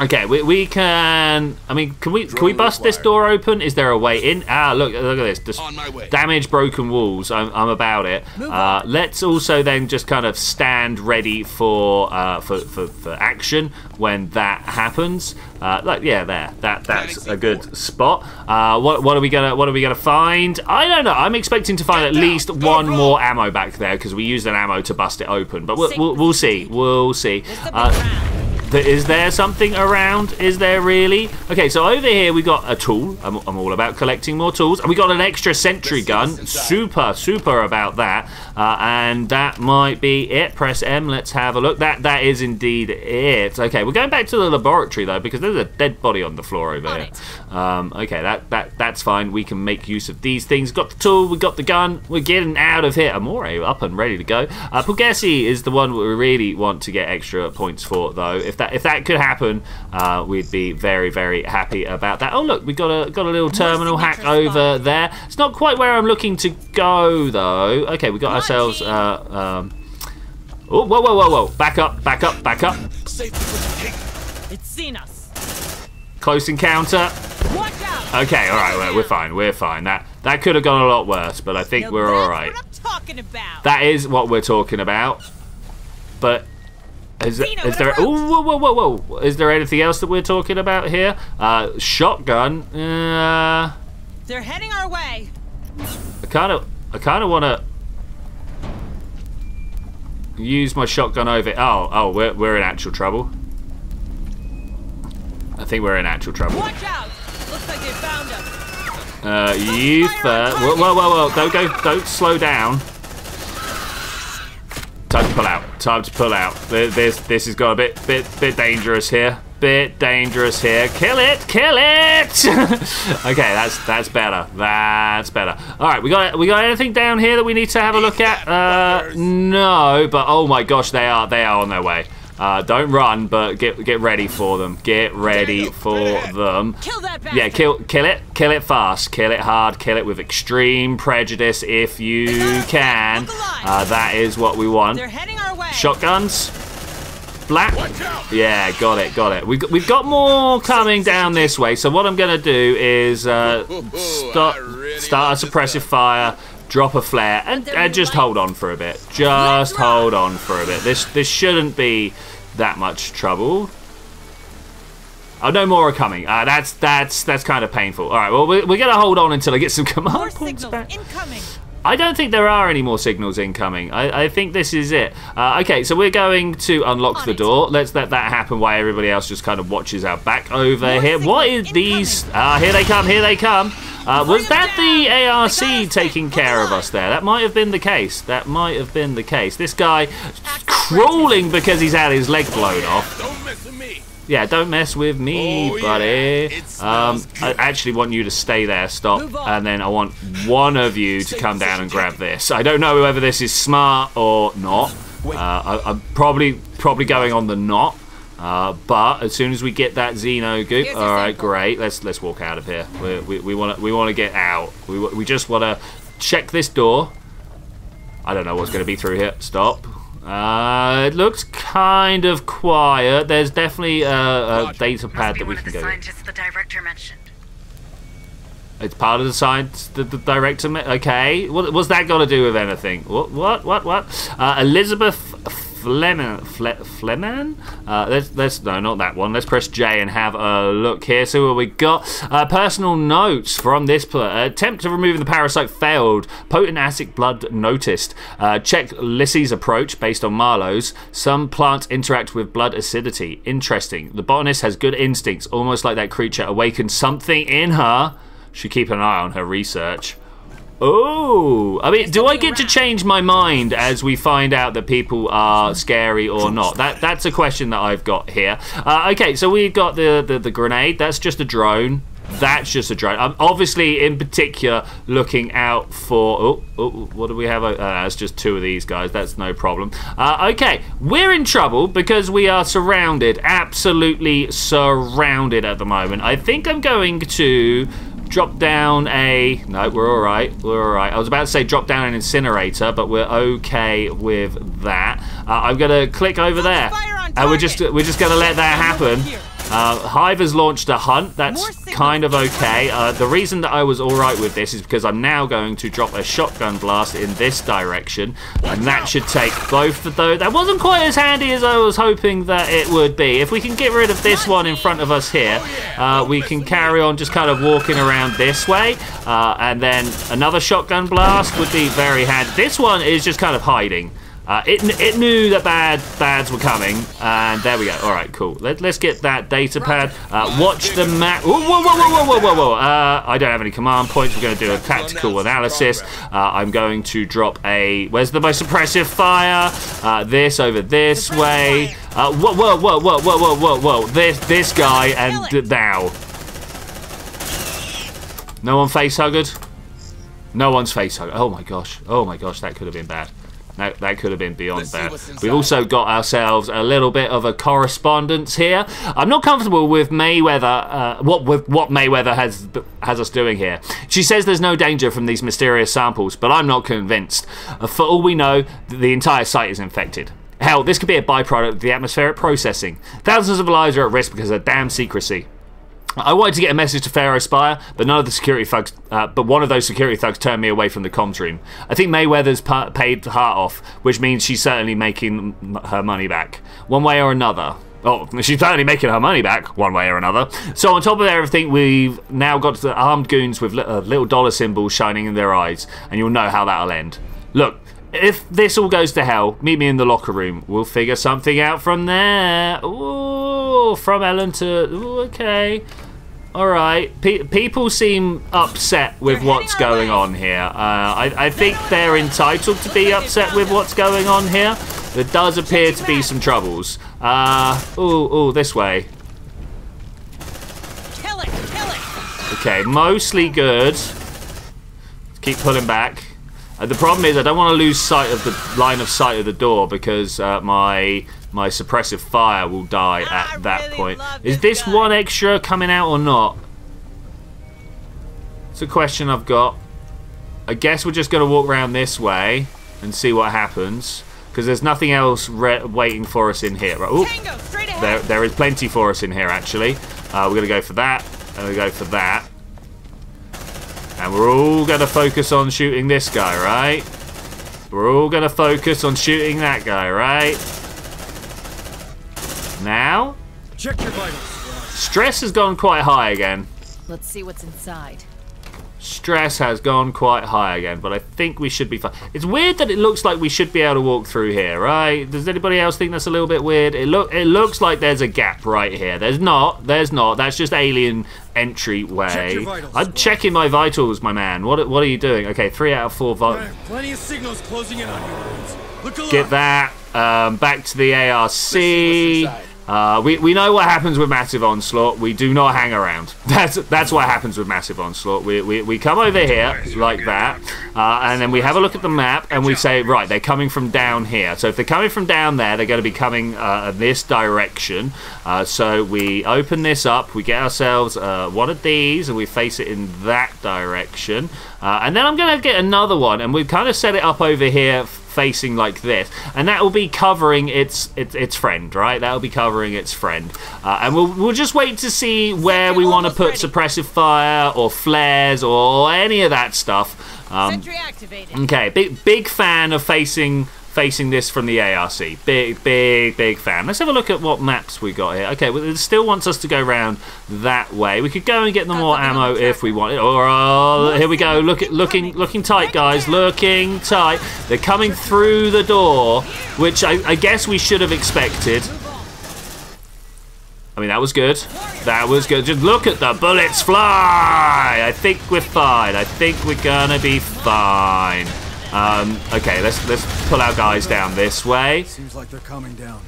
Okay, we, we can. I mean, can we can we Drone bust this door open? Is there a way in? Ah, look look at this. Dis- On my way. damaged, broken walls. I'm, I'm about it. Uh, let's also then just kind of stand ready for uh, for, for for action when that happens. Uh, like yeah, there. That that's a good spot. Uh, what what are we gonna what are we gonna find? I don't know. I'm expecting to find at down. least Go one wrong. more ammo back there because we used an ammo to bust it open. But we'll, we'll, we'll see. We'll see. Uh, around. Th- Is there something around? Is there really? Okay, so over here we got a tool. I'm, I'm all about collecting more tools. And we got an extra sentry gun. Super, super about that. Uh, and that might be it. Press M. Let's have a look. That That is indeed it. Okay, we're going back to the laboratory though because there's a dead body on the floor over On here. Um, okay, that, that that's fine. We can make use of these things. Got the tool. We got the gun. We're getting out of here. Amore up and ready to go. Uh, Pugesi is the one we really want to get extra points for, though. If that if that could happen, uh, we'd be very very happy about that. Oh look, we got a got a little terminal hack over there. It's not quite where I'm looking to go though. Okay, we got ourselves. Uh, um, oh whoa whoa whoa whoa! Back up, back up, back up. Safety was taken. It's seen us. Close encounter. Okay, all right, well, we're fine. We're fine. That That could have gone a lot worse, but I think Now we're all right. what I'm talking about. That is what we're talking about. But is, Zeno, is there? Ooh, whoa, whoa, whoa, whoa! Is there anything else that we're talking about here? Uh, shotgun. Uh, They're heading our way. I kind of, I kind of want to use my shotgun over. Oh, oh, we're we're in actual trouble. I think we're in actual trouble. Watch out. Looks like they found us. Uh, you first. Whoa, whoa, whoa, whoa! Don't go! Don't slow down. Time to pull out. Time to pull out. This this has got a bit bit bit dangerous here. Bit dangerous here. Kill it! Kill it! okay, that's that's better. That's better. All right, we got we got anything down here that we need to have a look at? Uh, no, but oh my gosh, they are they are on their way. Uh, don't run, but get get ready for them. Get ready for them. Kill that bastard. Yeah, kill kill it, kill it fast, kill it hard, kill it with extreme prejudice if you can. Uh, that is what we want. They're heading our way. Shotguns, black. Yeah, got it, got it. We've got, we've got more coming down this way. So what I'm gonna do is uh, start start a suppressive fire. Drop a flare and, and just hold on for a bit. Just hold on for a bit. This this shouldn't be that much trouble. Oh, no more are coming. Uh, that's that's that's kind of painful. All right, well we're, we're gonna hold on until I get some command More points signals back. incoming. I don't think there are any more signals incoming. I, I think this is it. Uh, okay, so we're going to unlock the door. Let's let that happen while everybody else just kind of watches our back over More here. What is is these? incoming. Ah, here they come, here they come. Uh, was that the down. They got ARC taking care of us there? That might have been the case. That might have been the case. This guy crawling because he's had his leg blown off. Yeah, don't mess with me, Oh, buddy. It Um, I actually want you to stay there, stop, and then I want one of you to come down and grab this. I don't know whether this is smart or not. Uh, I, I'm probably probably going on the not. Uh, but as soon as we get that Xeno goop, Here's all your right, sample. great. Let's let's walk out of here. We we we want to we want to get out. We we just want to check this door. I don't know what's going to be through here. Stop. Uh, it looks kind of quiet. There's definitely a, a data pad that we can the go. to. the director mentioned. It's part of the science that the director. Okay, what, what's that got to do with anything? What? What? What? What? Uh, Elizabeth Fleman. Fle? Uh, let's let's no, not that one. Let's press J and have a look here. What we got. Uh, personal notes from this pl- attempt to removing the parasite failed. Potent acid blood noticed. Uh, check Lissy's approach based on Marlowe's. Some plants interact with blood acidity. Interesting. The botanist has good instincts, almost like that creature awakened something in her. Should keep an eye on her research. Oh, I mean, do I get to change my mind as we find out that people are scary or not? That that's a question that I've got here. Uh, okay, so we've got the, the the grenade. That's just a drone. That's just a drone. I'm obviously, in particular, looking out for. Oh, oh what do we have? Uh, that's just two of these guys. That's no problem. Uh, okay, we're in trouble because we are surrounded, absolutely surrounded at the moment. I think I'm going to drop down a no we're all right we're all right i was about to say drop down an incinerator but we're okay with that uh, i'm gonna click over there and we're just we're just gonna let that happen. Uh, hive has launched a hunt. That's kind of okay. Uh, the reason that i was all right with this is because i'm now going to drop a shotgun blast in this direction and that should take both of those. That wasn't quite as handy as i was hoping that it would be. If we can get rid of this one in front of us here uh, we can carry on just kind of walking around this way, uh, and then another shotgun blast would be very handy. This one is just kind of hiding. Uh, it, it knew that bad bads were coming, and there we go. All right, cool. Let, us get that data pad. Uh, watch the map. Whoa, whoa, whoa, whoa, whoa, whoa, whoa, uh, I don't have any command points. We're going to do a tactical analysis. I'm going to drop a... Where's the most suppressive fire? this over this way. whoa, whoa, whoa, whoa, whoa, whoa, whoa, whoa. This, this guy and thou. No one face hugged? No one's face hugged. Oh, my gosh. Oh, my gosh. That could have been bad. That, that could have been beyond Let's see bad. what's inside. We've also got ourselves a little bit of a correspondence here. I'm not comfortable with Mayweather. Uh, what with what Mayweather has has us doing here. She says there's no danger from these mysterious samples, but I'm not convinced. Uh, for all we know, the entire site is infected. Hell, this could be a byproduct of the atmospheric processing. Thousands of lives are at risk because of damn secrecy. I wanted to get a message to Pharaoh Spire, but none of the security thugs, uh, but one of those security thugs turned me away from the comms room. I think Mayweather's pa- paid Hart off, which means she's certainly making her money back, one way or another. Oh, she's certainly making her money back, one way or another. So on top of everything, we've now got the armed goons with uh, little dollar symbols shining in their eyes, and you'll know how that'll end. Look, if this all goes to hell, meet me in the locker room. We'll figure something out from there. Ooh, from Ellen to... Ooh, okay. Alright, Pe- people seem upset with what's going on here. Uh, I, I think they're entitled to be upset with what's going on here. There does appear to be some troubles. Uh, ooh, ooh, this way. Kill it! Kill it! Okay, mostly good. Keep pulling back. Uh, the problem is I don't want to lose sight of the line of sight of the door because uh, my my suppressive fire will die I at that really point. Is this guy. one extra coming out or not? It's a question I've got. I guess we're just going to walk around this way and see what happens because there's nothing else re- waiting for us in here. Right. Tango! There, there is plenty for us in here, actually. Uh, we're going to go for that, and we go for that. And we're all going to focus on shooting this guy, right? We're all going to focus on shooting that guy, right? Now, Check your vitals, stress has gone quite high again. Let's see what's inside. Stress has gone quite high again, but I think we should be fine. It's weird that it looks like we should be able to walk through here, right? Does anybody else think that's a little bit weird? It look it looks like there's a gap right here. There's not. There's not. That's just alien entryway. your vitals, I'm squad. checking my vitals, my man. What what are you doing? Okay, three out of four vitals. Alright, plenty of signals closing in on you, Look alive. Get that. Um, back to the ARC. Uh, we, we know what happens with Massive Onslaught. We do not hang around. That's that's what happens with Massive Onslaught. We, we, we come over here like that, uh, and then we have a look at the map, and we say, right, they're coming from down here. So if they're coming from down there, they're going to be coming uh, this direction. Uh, so we open this up, we get ourselves uh, one of these, and we face it in that direction. Uh, and then I'm going to get another one, and we've kind of set it up over here facing like this, and that will be covering its its, its friend, right? That will be covering its friend, uh, and we'll we'll just wait to see where we want to put ready. suppressive fire or flares or any of that stuff. Um, Sentry activated. okay, big big fan of facing facing this from the ARC. Big big big fan. Let's have a look at what maps we got here. Okay, well, it still wants us to go around that way. We could go and get them Got more ammo if we want. Or uh, here we go. Look at looking looking tight, guys. Looking tight. They're coming through the door, which I, I guess we should have expected. I mean, that was good. That was good. Just look at the bullets fly. I think we're fine. I think we're gonna be fine. Um, okay, let's let's pull our guys down this way. Seems like they're coming down.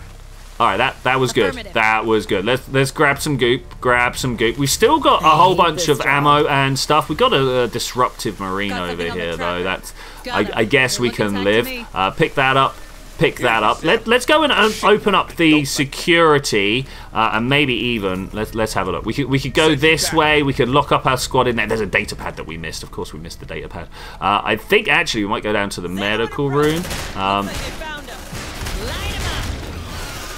All right, that that was good. That was good. Let's let's grab some goop. Grab some goop. We've still got a whole bunch of ammo and stuff. We got a, a disruptive marine Got over something on the here, though. That's I. I guess They're we can live. Uh, pick that up. Pick that up. Let, let's go and um, open up the security uh, and maybe even let's let's have a look. We could we could go this way. We could lock up our squad in there. There's a data pad that we missed. Of course, we missed the data pad. Uh, I think actually we might go down to the medical room. Um, Looks like they found him. Light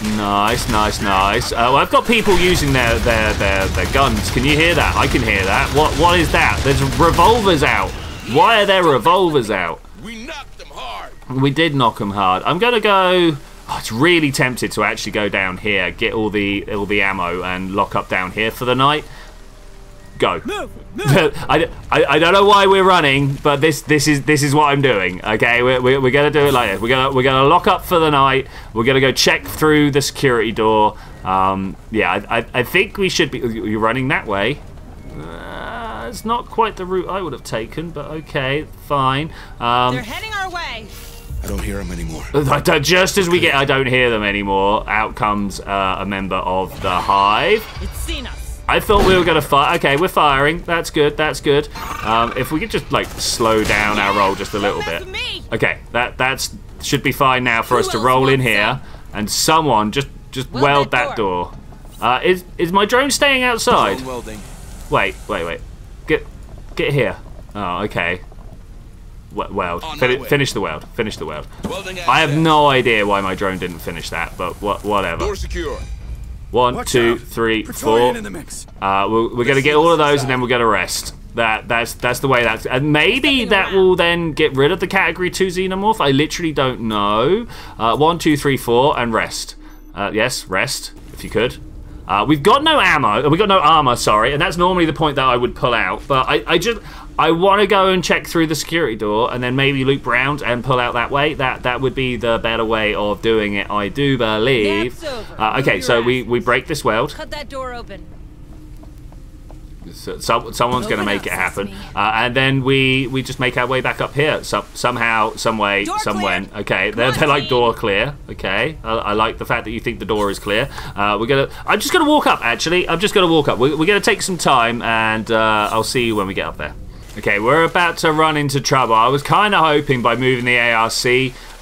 him up. Nice, nice, nice. Uh, well, I've got people using their, their their their guns. Can you hear that? I can hear that. What what is that? There's revolvers out. Why are there revolvers out? We knocked them hard. We did knock them hard. I'm gonna go. Oh, it's really tempted to actually go down here, get all the all the ammo, and lock up down here for the night. Go. No, I, I, I don't know why we're running, but this this is this is what I'm doing. Okay, we're, we're, we're gonna do it like this. We're gonna we're gonna lock up for the night. We're gonna go check through the security door. Um, yeah, I, I, I think we should be. You're running that way. Uh, it's not quite the route I would have taken, but okay, fine. Um, They're heading our way. I don't hear them anymore. just as we get, I don't hear them anymore. Out comes uh, a member of the hive. It's seen us. I thought we were going to fire. Okay, we're firing. That's good. That's good. Um, if we could just like slow down our roll just a little Don't bit. me. Okay, that that's should be fine now for Who us to roll in wants here and someone just just Weld weld that that door. Uh, is is my drone staying outside? Welding. Wait, wait, wait. Get get here. Oh, okay. We- Weld. Fin- way. finish the weld. Finish the weld. I have access. no idea why my drone didn't finish that, but what, whatever. Door secure. One, Watch two, out. three, Praetorian four. in the mix. Uh, we're, we're gonna get all of those, and then we're gonna rest. That that's that's the way that's and maybe that around. will then get rid of the category two xenomorph. I literally don't know. Uh, one, two, three, four, and rest. Uh, yes, rest if you could. Uh, we've got no ammo. We've got no armor. Sorry, and that's normally the point that I would pull out. But I, I just I want to go and check through the security door, and then maybe loop round and pull out that way. That that would be the better way of doing it. I do believe. Uh, okay, so we we break this world. Cut that door open. So, so- someone's going to make it happen, uh, and then we we just make our way back up here. So, somehow, some way, Door. Okay, Come they're, on, they're like door clear. Okay, I, I like the fact that you think the door is clear. Uh, we're gonna. I'm just gonna walk up. Actually, I'm just gonna walk up. We're, we're gonna take some time, and uh, I'll see you when we get up there. Okay, we're about to run into trouble. I was kind of hoping by moving the ARC,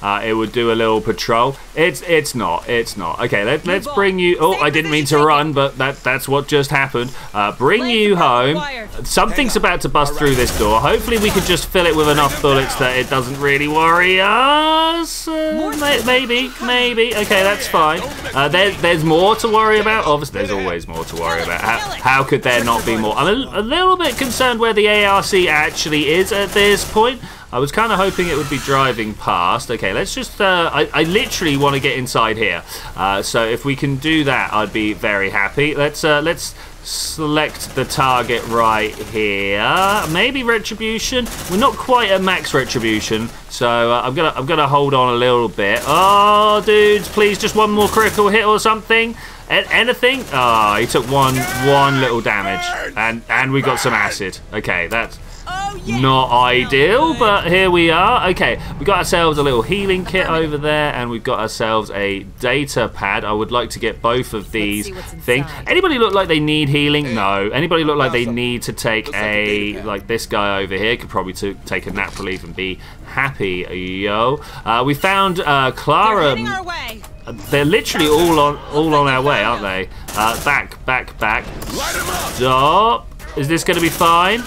uh, it would do a little patrol. It's it's not. It's not. Okay, let, let's on. bring you. Oh, Same I didn't mean to run, but that that's what just happened. Uh, bring Lane you home. required. Something's about to bust through this door. Hopefully, we can just fill it with enough bullets that it doesn't really worry us. Uh, maybe, maybe. Okay, that's fine. Uh, there, there's more to worry about. Obviously, there's always more to worry about. How, how could there not be more? I'm a, a little bit concerned where the ARC actually is at this point. I was kind of hoping it would be driving past. Okay, let's just. Uh, I, I literally want to get inside here. Uh, so if we can do that, I'd be very happy. Let's uh, let's select the target right here. Maybe retribution. We're not quite at max retribution, so uh, I'm gonna I'm gonna hold on a little bit. Oh, dudes, please just one more critical hit or something. A- anything? Oh, he took one one little damage, and and we got some acid. Okay, that's. Oh yeah. Not ideal, good. but here we are. Okay, we got ourselves a little healing kit over there, and we've got ourselves a data pad. I would like to get both of these see things. Anybody look like they need healing? No. Anybody look like they need to take a a data pad. like this guy over here could probably to, take a nap relief and be happy, yo. Uh, we found uh, Clara. Heading our way. They're literally all on all on our way, aren't they? Uh, back, back, back. Up! Stop. Is this going to be fine?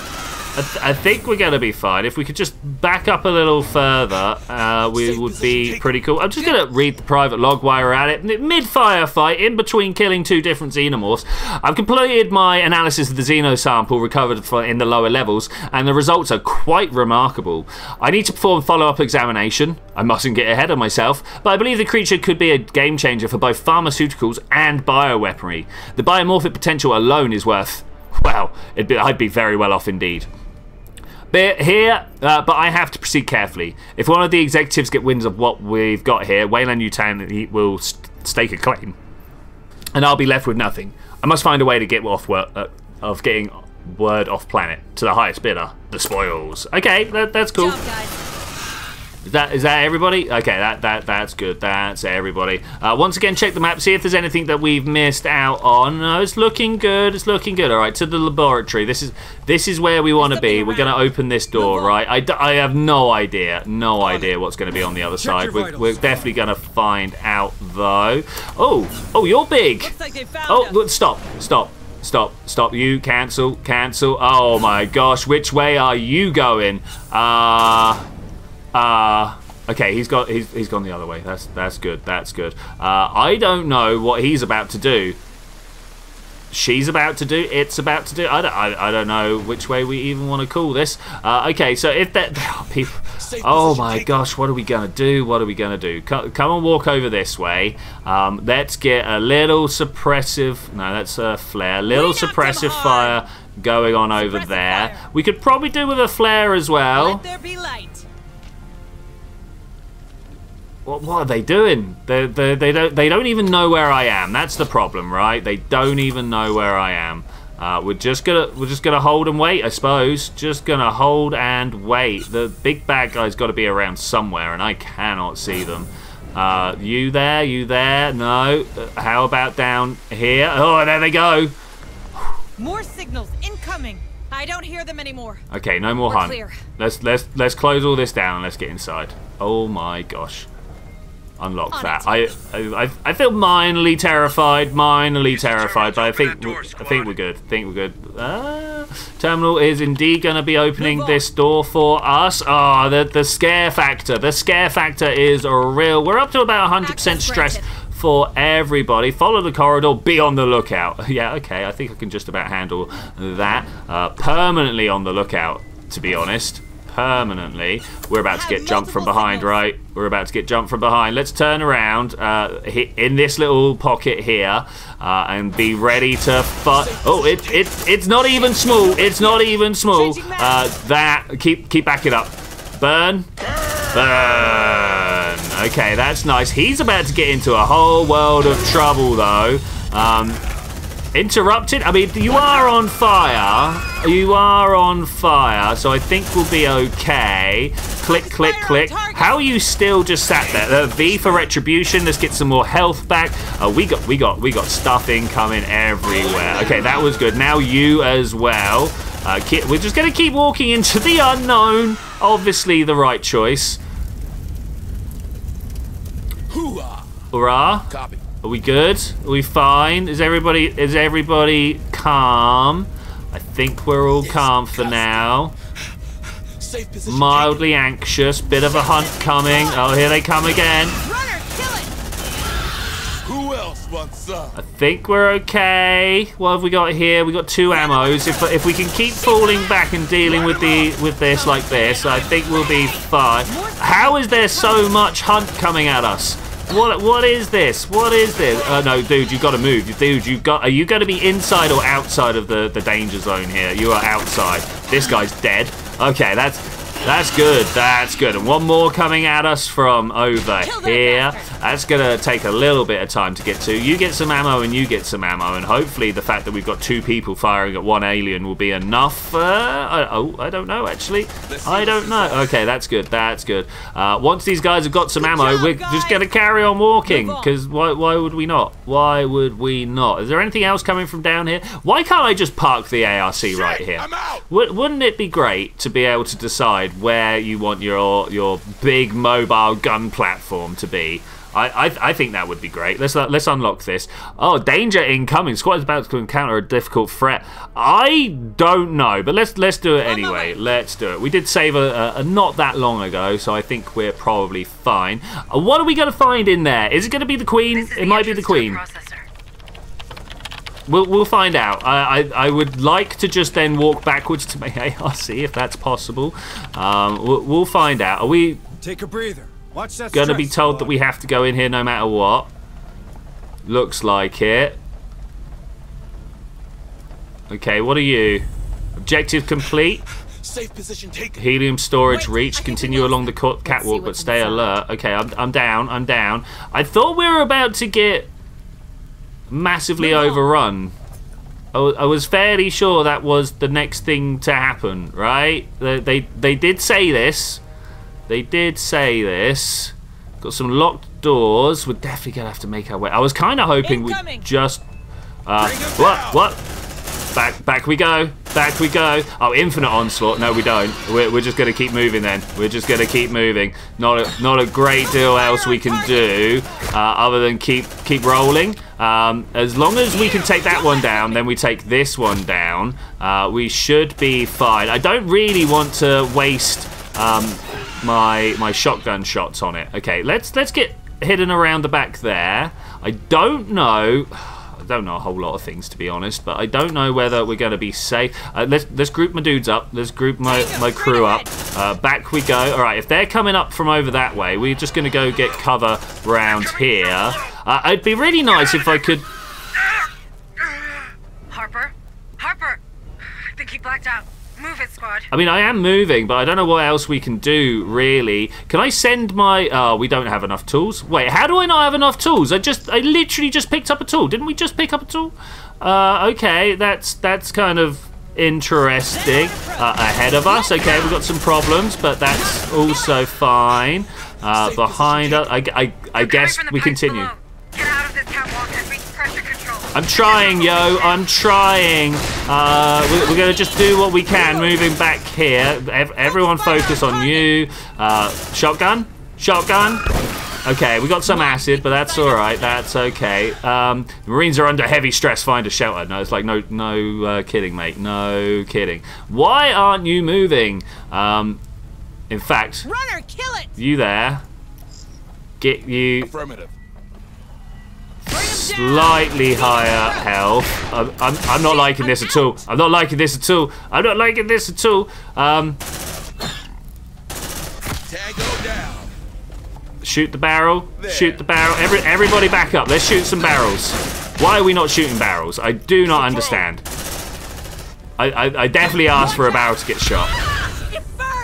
I, th- I think we're going to be fine. If we could just back up a little further, uh, we would be pretty cool. I'm just going to read the private log while we're at it. Mid-fire fight, in between killing two different xenomorphs, I've completed my analysis of the xeno sample recovered in the lower levels, and the results are quite remarkable. I need to perform follow-up examination. I mustn't get ahead of myself, but I believe the creature could be a game changer for both pharmaceuticals and bioweaponry. The biomorphic potential alone is worth well, it'd be, I'd be very well off indeed. But here, uh, but I have to proceed carefully. If one of the executives get wind of what we've got here, Weyland-Yutani will st- stake a claim, and I'll be left with nothing. I must find a way to get off wor- uh, of getting word off planet to the highest bidder, the spoils. Okay, that, that's cool. Job. Is that is that everybody? Okay, that that that's good. That's everybody. Uh, once again, check the map. See if there's anything that we've missed out on. No, it's looking good. It's looking good. All right, to the laboratory. This is this is where we want to be. something We're going to open this door, Move on. right? I, I have no idea, no idea what's going to be on the other Check side. We're, we're definitely going to find out though. Oh, oh, you're big. Like Oh, us. stop, stop, stop, stop. You cancel, cancel. Oh my gosh, which way are you going? Uh, uh, okay, he's got he's, he's gone the other way. That's that's good. That's good. Uh, I don't know what he's about to do. She's about to do. It's about to do. I don't. I, I don't know which way we even want to call this. Uh, okay, so if that people. Oh my gosh, what are we gonna do? What are we gonna do? Co- come and walk over this way. Um, let's get a little suppressive. No, that's a flare. Little knocked suppressive fire going on over there. fire. We could probably do with a flare as well. Let there be light. What, what are they doing? They, they, they don't they don't even know where I am. That's the problem, right? They don't even know where I am. Uh, we're just gonna we're just gonna hold and wait, I suppose. Just gonna hold and wait. The big bad guy's got to be around somewhere, and I cannot see them. Uh, you there? You there? No. Uh, how about down here? Oh, there they go. More signals incoming. I don't hear them anymore. Okay, no more We're hunt. clear. Let's let's let's close all this down and let's get inside. Oh my gosh. Unlock that. I, I I feel minorly terrified, minorly terrified, but I think I think we're good. think we're good. Uh, terminal is indeed going to be opening this door for us. Ah, the the scare factor. The scare factor is real. We're up to about 100% stress for everybody. Follow the corridor, be on the lookout. yeah, okay, I think I can just about handle that. Uh, permanently on the lookout, to be honest. Permanently. We're about to get jumped from behind, right? We're about to get jumped from behind. Let's turn around uh, in this little pocket here uh, and be ready to fight. Oh, it, it, it's not even small. It's not even small. Uh, that, keep, keep backing up. Burn. Burn. Okay, that's nice. He's about to get into a whole world of trouble, though. Um, interrupted? I mean, you are on fire. You are on fire, so I think we'll be okay. Click, click, click. How are you still just sat there? Uh, v for retribution. Let's get some more health back. Uh, we got, we got, we got stuff incoming everywhere. Okay, that was good. Now you as well. Uh, ke- we're just gonna keep walking into the unknown. Obviously, the right choice. Hooah! Hurrah! Copy. Are we good? Are we fine? Is everybody is everybody calm? I think we're all calm for now. Mildly anxious, bit of a hunt coming. Oh, here they come again. Runner, kill it! Who else wants some? I think we're okay. What have we got here? We got two ammos. If if we can keep falling back and dealing with the with this like this, I think we'll be fine. How is there so much hunt coming at us? What what is this? What is this? Oh no, dude, you got to move. Dude, you got. Are you going to be inside or outside of the the danger zone here? You are outside. This guy's dead. Okay, that's that's good. That's good. And one more coming at us from over here. That's gonna take a little bit of time to get to. You get some ammo and you get some ammo, and hopefully the fact that we've got two people firing at one alien will be enough. Uh, I, oh, I don't know actually. I don't know. Okay, that's good. That's good. Uh, once these guys have got some ammo, job, we're guys. just gonna carry on walking because why? Why would we not? Why would we not? Is there anything else coming from down here? Why can't I just park the ARC right here? I'm out. Wou- Wouldn't it be great to be able to decide where you want your your big mobile gun platform to be? I, I, I think that would be great. Let's let's unlock this. Oh, danger incoming! Squad is about to encounter a difficult threat. I don't know, but let's let's do it anyway. Let's do it. We did save a, a, a not that long ago, so I think we're probably fine. Uh, what are we going to find in there? Is it going to be the queen? It might be the queen. the processor. We'll, we'll find out. I, I I would like to just then walk backwards to my ARC if that's possible. Um, we'll, we'll find out. Are we Take a breather. Watch that going to be told that we have to go in here no matter what? Looks like it. Okay, what are you? Objective complete. Safe position taken. Helium storage Wait, I reach. Continue along the co- catwalk, but stay inside. alert. Okay, I'm, I'm down. I'm down. I thought we were about to get massively on. overrun. I I was fairly sure that was the next thing to happen, right? They, they, they did say this. They did say this. Got some locked doors. We're definitely going to have to make our way. I was kind of hoping we Incoming. just... Uh, what? What? Back, back we go. Back we go. Oh, infinite onslaught. No, we don't. We're, we're just going to keep moving then. We're just going to keep moving. Not a, not a great deal else we can do uh, other than keep keep rolling. Um, as long as we can take that one down, then we take this one down. Uh, we should be fine. I don't really want to waste um, my my shotgun shots on it. Okay, let's let's get hidden around the back there. I don't know. I don't know a whole lot of things to be honest, but I don't know whether we're going to be safe. Uh, let's let's group my dudes up. Let's group my my crew up. Uh, back we go. All right, if they're coming up from over that way, we're just going to go get cover round here. Uh, it'd be really nice if I could. Harper? Harper! I think he blacked out. Move it, squad. I mean, I am moving, but I don't know what else we can do, really. Can I send my... Oh, we don't have enough tools. Wait, how do I not have enough tools? I just... I literally just picked up a tool. Didn't we just pick up a tool? Uh, okay, that's that's kind of interesting. Uh, ahead of us, okay, we've got some problems, but that's also fine. Uh, behind us, I, I, I guess we continue. I'm trying, yo. I'm trying. Uh, we're, we're gonna just do what we can. Moving back here. Ev- everyone focus on you. Uh, shotgun. Shotgun. Okay, we got some acid, but that's all right. That's okay. Um, Marines are under heavy stress. Find a shelter. No, it's like no, no uh, kidding, mate. No kidding. Why aren't you moving? Um, in fact, Runner, kill it! you there. Get you. Affirmative. Slightly higher health. I'm, I'm, I'm not liking this at all. I'm not liking this at all. I'm not liking this at all. Um, shoot the barrel. Shoot the barrel. Every, everybody back up. Let's shoot some barrels. Why are we not shooting barrels? I do not understand. I, I, I definitely asked for a barrel to get shot.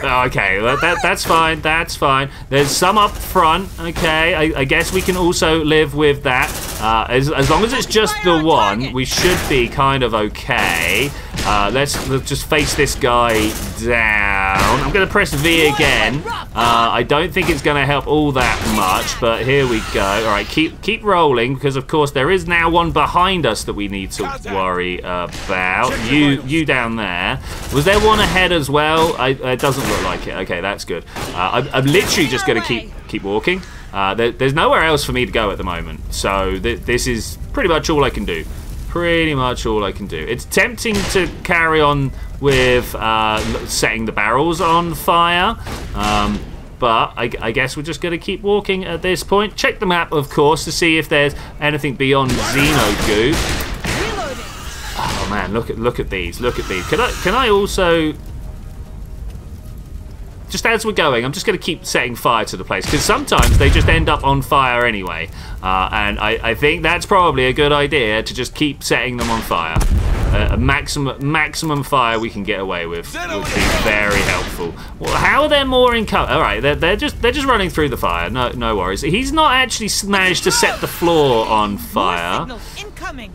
Oh, Okay, that, that's fine. That's fine. There's some up front. Okay, I, I guess we can also live with that. Uh, as, as long as it's just the one, we should be kind of okay. Uh, let's, let's just face this guy down. I'm going to press V again. Uh, I don't think it's going to help all that much, but here we go. All right, keep keep rolling because of course there is now one behind us that we need to worry about. You you down there. Was there one ahead as well? I, it doesn't look like it. Okay, that's good. Uh, I'm, I'm literally just going to keep keep walking. Uh, there, there's nowhere else for me to go at the moment, so th this is pretty much all I can do. Pretty much all I can do. It's tempting to carry on with uh, setting the barrels on fire, um, but I, I guess we're just going to keep walking at this point. Check the map, of course, to see if there's anything beyond Xeno goo. Oh man, look at look at these, look at these. Can I can I also just as we're going, I'm just going to keep setting fire to the place because sometimes they just end up on fire anyway. Uh, and I, I think that's probably a good idea to just keep setting them on fire. Uh, a maximum maximum fire we can get away with would be very helpful. Well, how are there more in cover? All right, they're, they're just they're just running through the fire. No no worries. He's not actually managed to set the floor on fire. Incoming.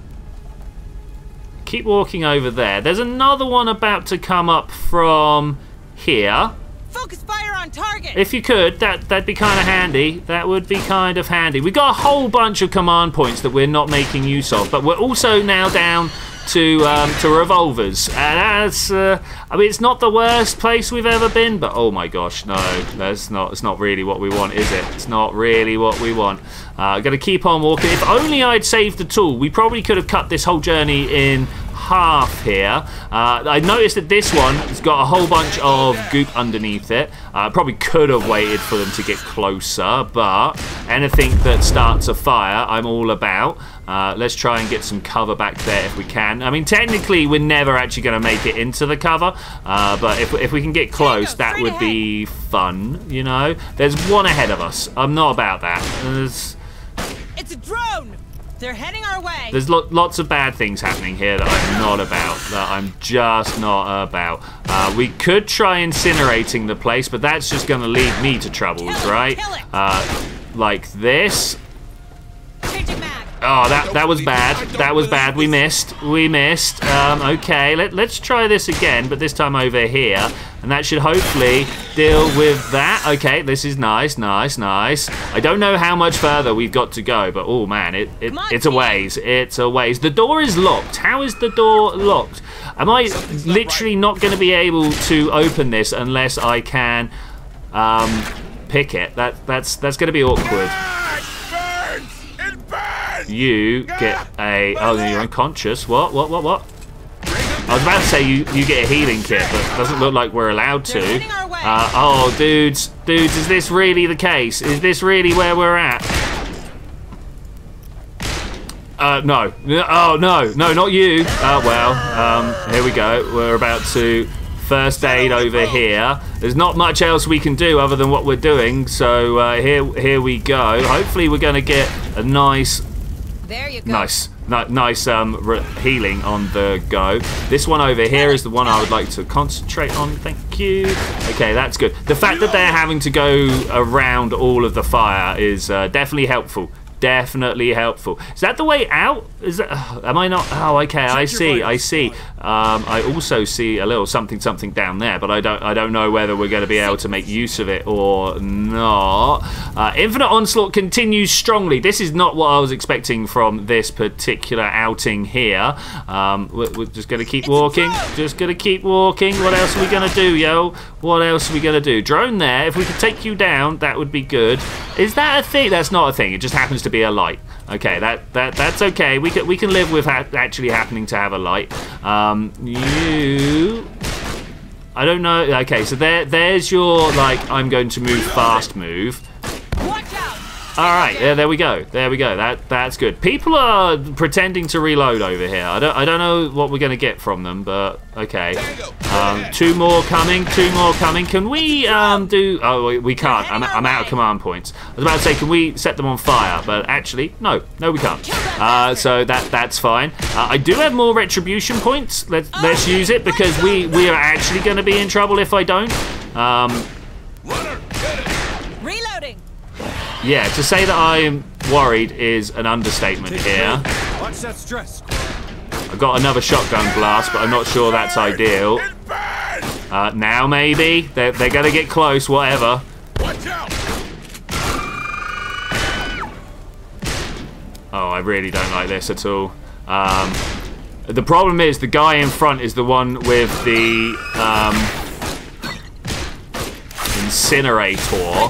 Keep walking over there. There's another one about to come up from here. Focus fire on target. If you could, that that'd be kind of handy. That would be kind of handy. We've got a whole bunch of command points that we're not making use of, but we're also now down to um, to revolvers, and that's. Uh, I mean, it's not the worst place we've ever been, but oh my gosh, no, that's not. It's not really what we want, is it? It's not really what we want. Uh, gonna keep on walking. If only I'd saved the tool, we probably could have cut this whole journey in half here. Uh, I noticed that this one has got a whole bunch of goop underneath it. Uh, probably could have waited for them to get closer, but anything that starts a fire, I'm all about. Uh, let's try and get some cover back there if we can. I mean, technically, we're never actually going to make it into the cover, uh, but if, if we can get close, that would be fun, you know? There's one ahead of us. I'm not about that. There's... It's a drone. They're heading our way. There's lo lots of bad things happening here that I'm not about, that I'm just not about. Uh, we could try incinerating the place, but that's just going to lead me to troubles, Kill right? it. Uh, like this. Oh, that that was bad. That was bad. We missed. We missed. Um, okay, let, let's try this again, but this time over here. And that should hopefully deal with that. Okay, this is nice, nice, nice. I don't know how much further we've got to go, but oh man, it, it on, it's a ways. It's a ways. The door is locked. How is the door locked? Am I literally not going to be able to open this unless I can um, pick it? That that's that's going to be awkward. Burns! You get a. Oh, no, you're unconscious. What? What? What? What? I was about to say you, you get a healing kit, but it doesn't look like we're allowed to. They're heading our way. Uh, oh, dudes, dudes, is this really the case? Is this really where we're at? Uh, no. No, Oh, no. No, not you. Uh, well, um, here we go. We're about to first aid over here. There's not much else we can do other than what we're doing, so uh, here, here we go. Hopefully we're going to get a nice There you go. Nice, Ni- nice um, healing on the go. This one over here is the one I would like to concentrate on. Thank you. Okay, that's good. The fact that they're having to go around all of the fire is uh, definitely helpful. Definitely helpful. Is that the way out? Is that? am I not? Oh, okay. I see. I see. Um, I also see a little something something down there, but I don't. I don't know whether we're going to be able to make use of it or not. Uh, Infinite Onslaught continues strongly. This is not what I was expecting from this particular outing here. Um, we're, we're just going to keep walking. Just going to keep walking. What else are we going to do, yo? What else are we going to do? Drone there. If we could take you down, that would be good. Is that a thing? That's not a thing. It just happens to be a light. Okay, that that that's okay. We can we can live with ha actually happening to have a light. Um, you. I don't know. Okay, so there there's your like I'm going to move fast move. All right, yeah, there we go. There we go. That that's good. People are pretending to reload over here. I don't I don't know what we're gonna get from them, but okay. Um, two more coming. Two more coming. Can we um, do? Oh, we, can't. I'm, I'm out of command points. I was about to say, can we set them on fire? But actually, no, no, we can't. Uh, so that that's fine. Uh, I do have more retribution points. Let's let's use it because we we are actually going to be in trouble if I don't. Um. Yeah, to say that I'm worried is an understatement here. Watch that stress. I've got another shotgun blast, but I'm not sure that's ideal. Uh, now maybe they're they're going to get close. Whatever. Watch out! Oh, I really don't like this at all. Um, the problem is the guy in front is the one with the um, incinerator,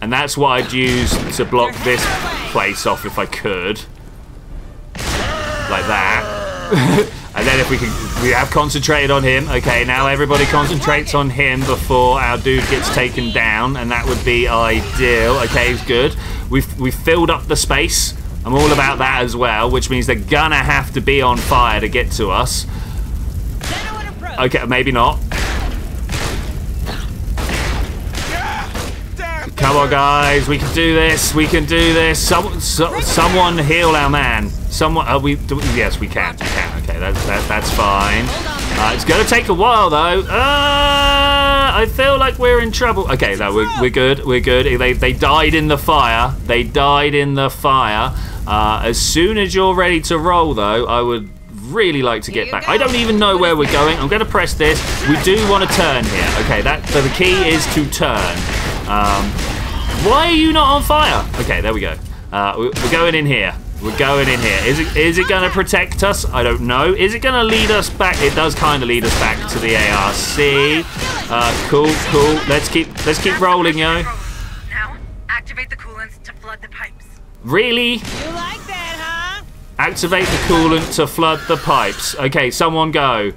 and that's what I'd use to block this place off if I could, like that. and then if we can, we have concentrated on him. Okay, now everybody concentrates on him before our dude gets taken down, and that would be ideal. Okay, it's good. We've we've filled up the space. I'm all about that as well, which means they're gonna have to be on fire to get to us. Okay, maybe not. Come on, guys, we can do this. We can do this. Some, so, someone heal our man. Someone, uh, we, do, yes, we can. We can. Okay, that, that, that's fine. Uh, it's gonna take a while though. Uh, I feel like we're in trouble. Okay, no, we're, we're good. We're good. They, they died in the fire. They died in the fire. Uh, as soon as you're ready to roll, though, I would really like to get back. go. I don't even know where we're going. I'm going to press this. We do want to turn here. Okay, that so the key is to turn. Um, why are you not on fire? Okay, there we go. Uh, we- we're going in here. We're going in here. Is it is it going to protect us? I don't know. Is it going to lead us back? It does kind of lead us back to the ARC. Uh, cool, cool. Let's keep let's keep rolling, yo. Now, activate the coolants to flood the pipes. Really? You like that, huh? Activate the coolant to flood the pipes. Okay, someone go.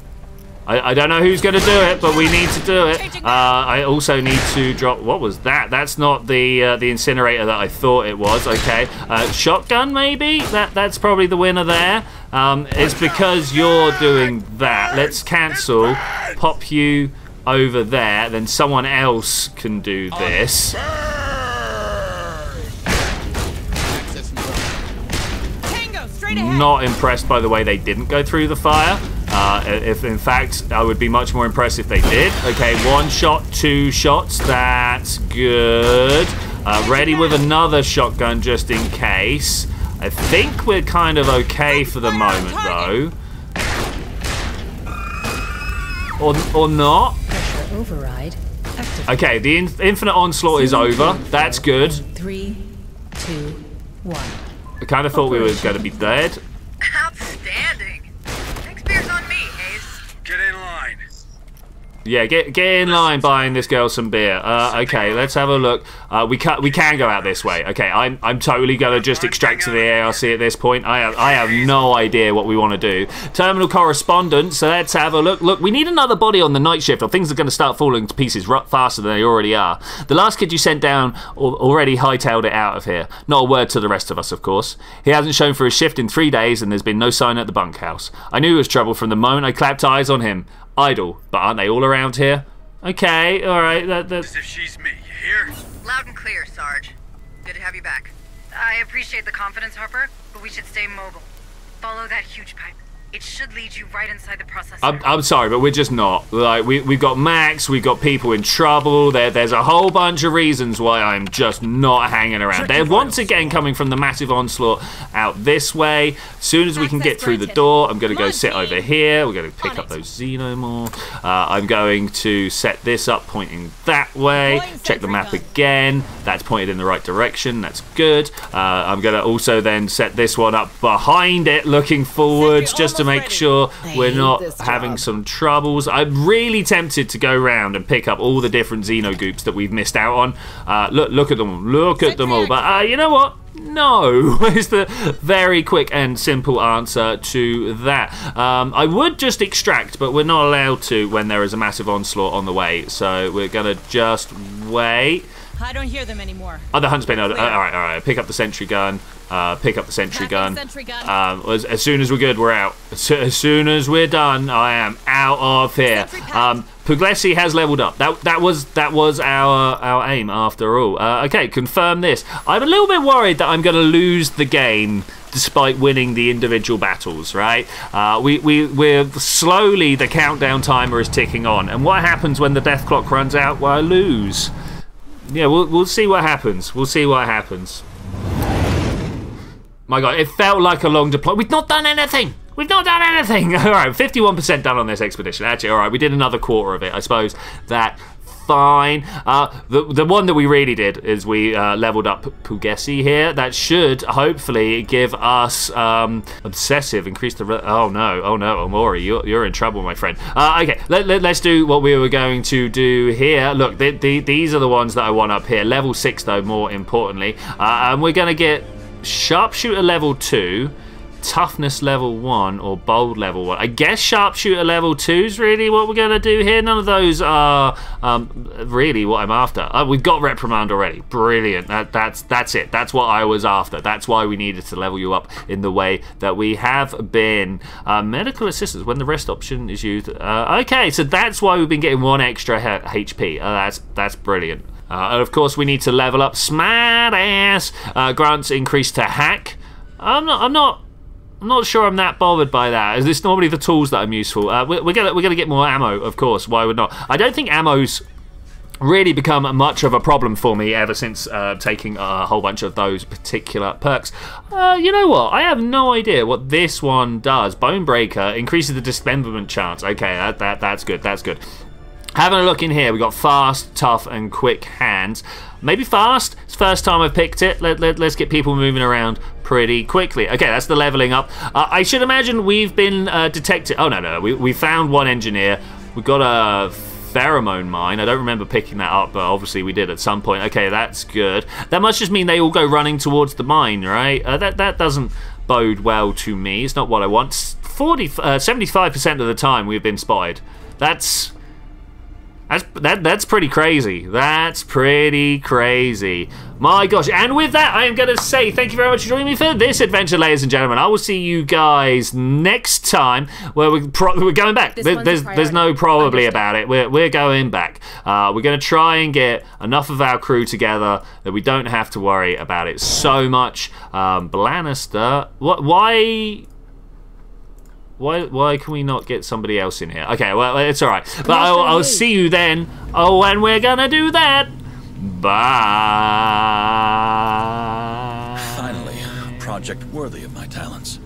I, I don't know who's going to do it, but we need to do it. Uh, I also need to drop. What was that? That's not the uh, the incinerator that I thought it was. Okay, uh, shotgun maybe. That that's probably the winner there. Um, it's because you're doing that. Let's cancel. Pop you over there. Then someone else can do this. Access control. Tango, straight ahead. not impressed by the way they didn't go through the fire. Uh, if in fact, I would be much more impressed if they did. Okay, one shot, two shots. That's good. Uh, ready with another shotgun just in case. I think we're kind of okay for the moment, though. Or, or not. Pressure override. Okay, the in- infinite onslaught is over. That's good. Three, two, one. I kind of thought we were going to be dead. Outstanding. Next beer's on me, Hayes. Get in line. Yeah, get get in line buying this girl some beer. Uh, okay, let's have a look. Uh, we can we can go out this way. Okay, I'm I'm totally gonna just extract to the ARC at this point. I have I have no idea what we want to do. Terminal correspondence. So let's have a look. Look, we need another body on the night shift, or things are gonna start falling to pieces faster than they already are. The last kid you sent down al- already hightailed it out of here. Not a word to the rest of us, of course. He hasn't shown for his shift in three days, and there's been no sign at the bunkhouse. I knew it was trouble from the moment I clapped eyes on him. Idle, but aren't they all around here? Okay, all right. That, that, As if she's me, you hear? Loud and clear, Sarge. Good to have you back. I appreciate the confidence, Harper, but we should stay mobile. Follow that huge pipe. It should lead you right inside the processor. I'm, I'm sorry, but we're just not. Like we we've got Max, we've got people in trouble. There there's a whole bunch of reasons why I'm just not hanging around. They're once again coming from the massive onslaught out this way. As soon as we can get Access through the door, I'm gonna go sit team. over here. We're gonna pick On up it. those xenomorph. Uh, I'm going to set this up pointing that way. Deploying Check the map gun. again. That's pointed in the right direction. That's good. Uh, I'm gonna also then set this one up behind it, looking forwards, just to make sure we're not having some troubles. I'm really tempted to go round and pick up all the different Xenogoops that we've missed out on. Uh, look, look at them, look at them all. But uh, you know what? No, is the very quick and simple answer to that. Um, I would just extract, but we're not allowed to when there is a massive onslaught on the way. So we're gonna just wait. I don't hear them anymore. Oh, the hunt's been. Uh, all right, all right. Pick up the sentry gun. Uh, pick up the sentry Packing gun. sentry gun. Um, as, as soon as we're good, we're out. As, as soon as we're done, I am out of here. Um, Puglisi has leveled up. That that was that was our our aim after all. Uh, okay, confirm this. I'm a little bit worried that I'm going to lose the game despite winning the individual battles. Right? Uh, we we we're slowly the countdown timer is ticking on, and what happens when the death clock runs out? Well, I lose. Yeah, we'll we'll see what happens. We'll see what happens. My God, it felt like a long deploy. We've not done anything. We've not done anything. All right, 51% done on this expedition. Actually, all right, we did another quarter of it. I suppose that fine. Uh, the the one that we really did is we uh, leveled up Puglisi here. That should hopefully give us um, obsessive, increase the. Oh no, oh no, Omori, you're, you're in trouble, my friend. Uh, okay, let, let, us do what we were going to do here. Look, the, the, these are the ones that I want up here. Level six, though, more importantly, uh, and we're going to get sharpshooter level two toughness level one or bold level one. I guess sharpshooter level two is really what we're going to do here. None of those are um, really what I'm after. Uh, we've got reprimand already. Brilliant. That, that's that's it. That's what I was after. That's why we needed to level you up in the way that we have been. Uh, medical assistance when the rest option is used. Uh, okay, so that's why we've been getting one extra HP. Uh, that's that's brilliant. Uh, and of course, we need to level up Smart Ass. Uh, grants increase to Hack. I'm not. I'm not. I'm not sure I'm that bothered by that. Is this normally the tools that I'm useful? Uh, we're, we're gonna we're gonna get more ammo, of course. Why would not? I don't think ammo's really become much of a problem for me ever since uh, taking a whole bunch of those particular perks. Uh, you know what? I have no idea what this one does. Bone Breaker increases the dismemberment chance. Okay, that, that that's good. That's good. Having a look in here, we got fast, tough, and quick hands. Maybe fast. It's first time I've picked it. Let, let, let's get people moving around pretty quickly. Okay, that's the leveling up. Uh, I should imagine we've been uh, detected. Oh, no, no. We, we found one engineer. We've got a pheromone mine. I don't remember picking that up, but obviously we did at some point. Okay, that's good. That must just mean they all go running towards the mine, right? Uh, that, that doesn't bode well to me. It's not what I want. 40, 75% of the time we've been spotted. That's that's that that's pretty crazy. That's pretty crazy. My gosh. And with that, I am going to say thank you very much for joining me for this adventure, ladies and gentlemen. I will see you guys next time where we're, pro- we're going back. This There- there's, there's no probably about it. We're, we're going back. Uh, we're going to try and get enough of our crew together that we don't have to worry about it so much. Um, Blannister, what, why... Why, why can we not get somebody else in here? Okay, well, it's all right. But I'll, I'll see you then. Oh, and we're going to do that. Bye. Finally, a project worthy of my talents.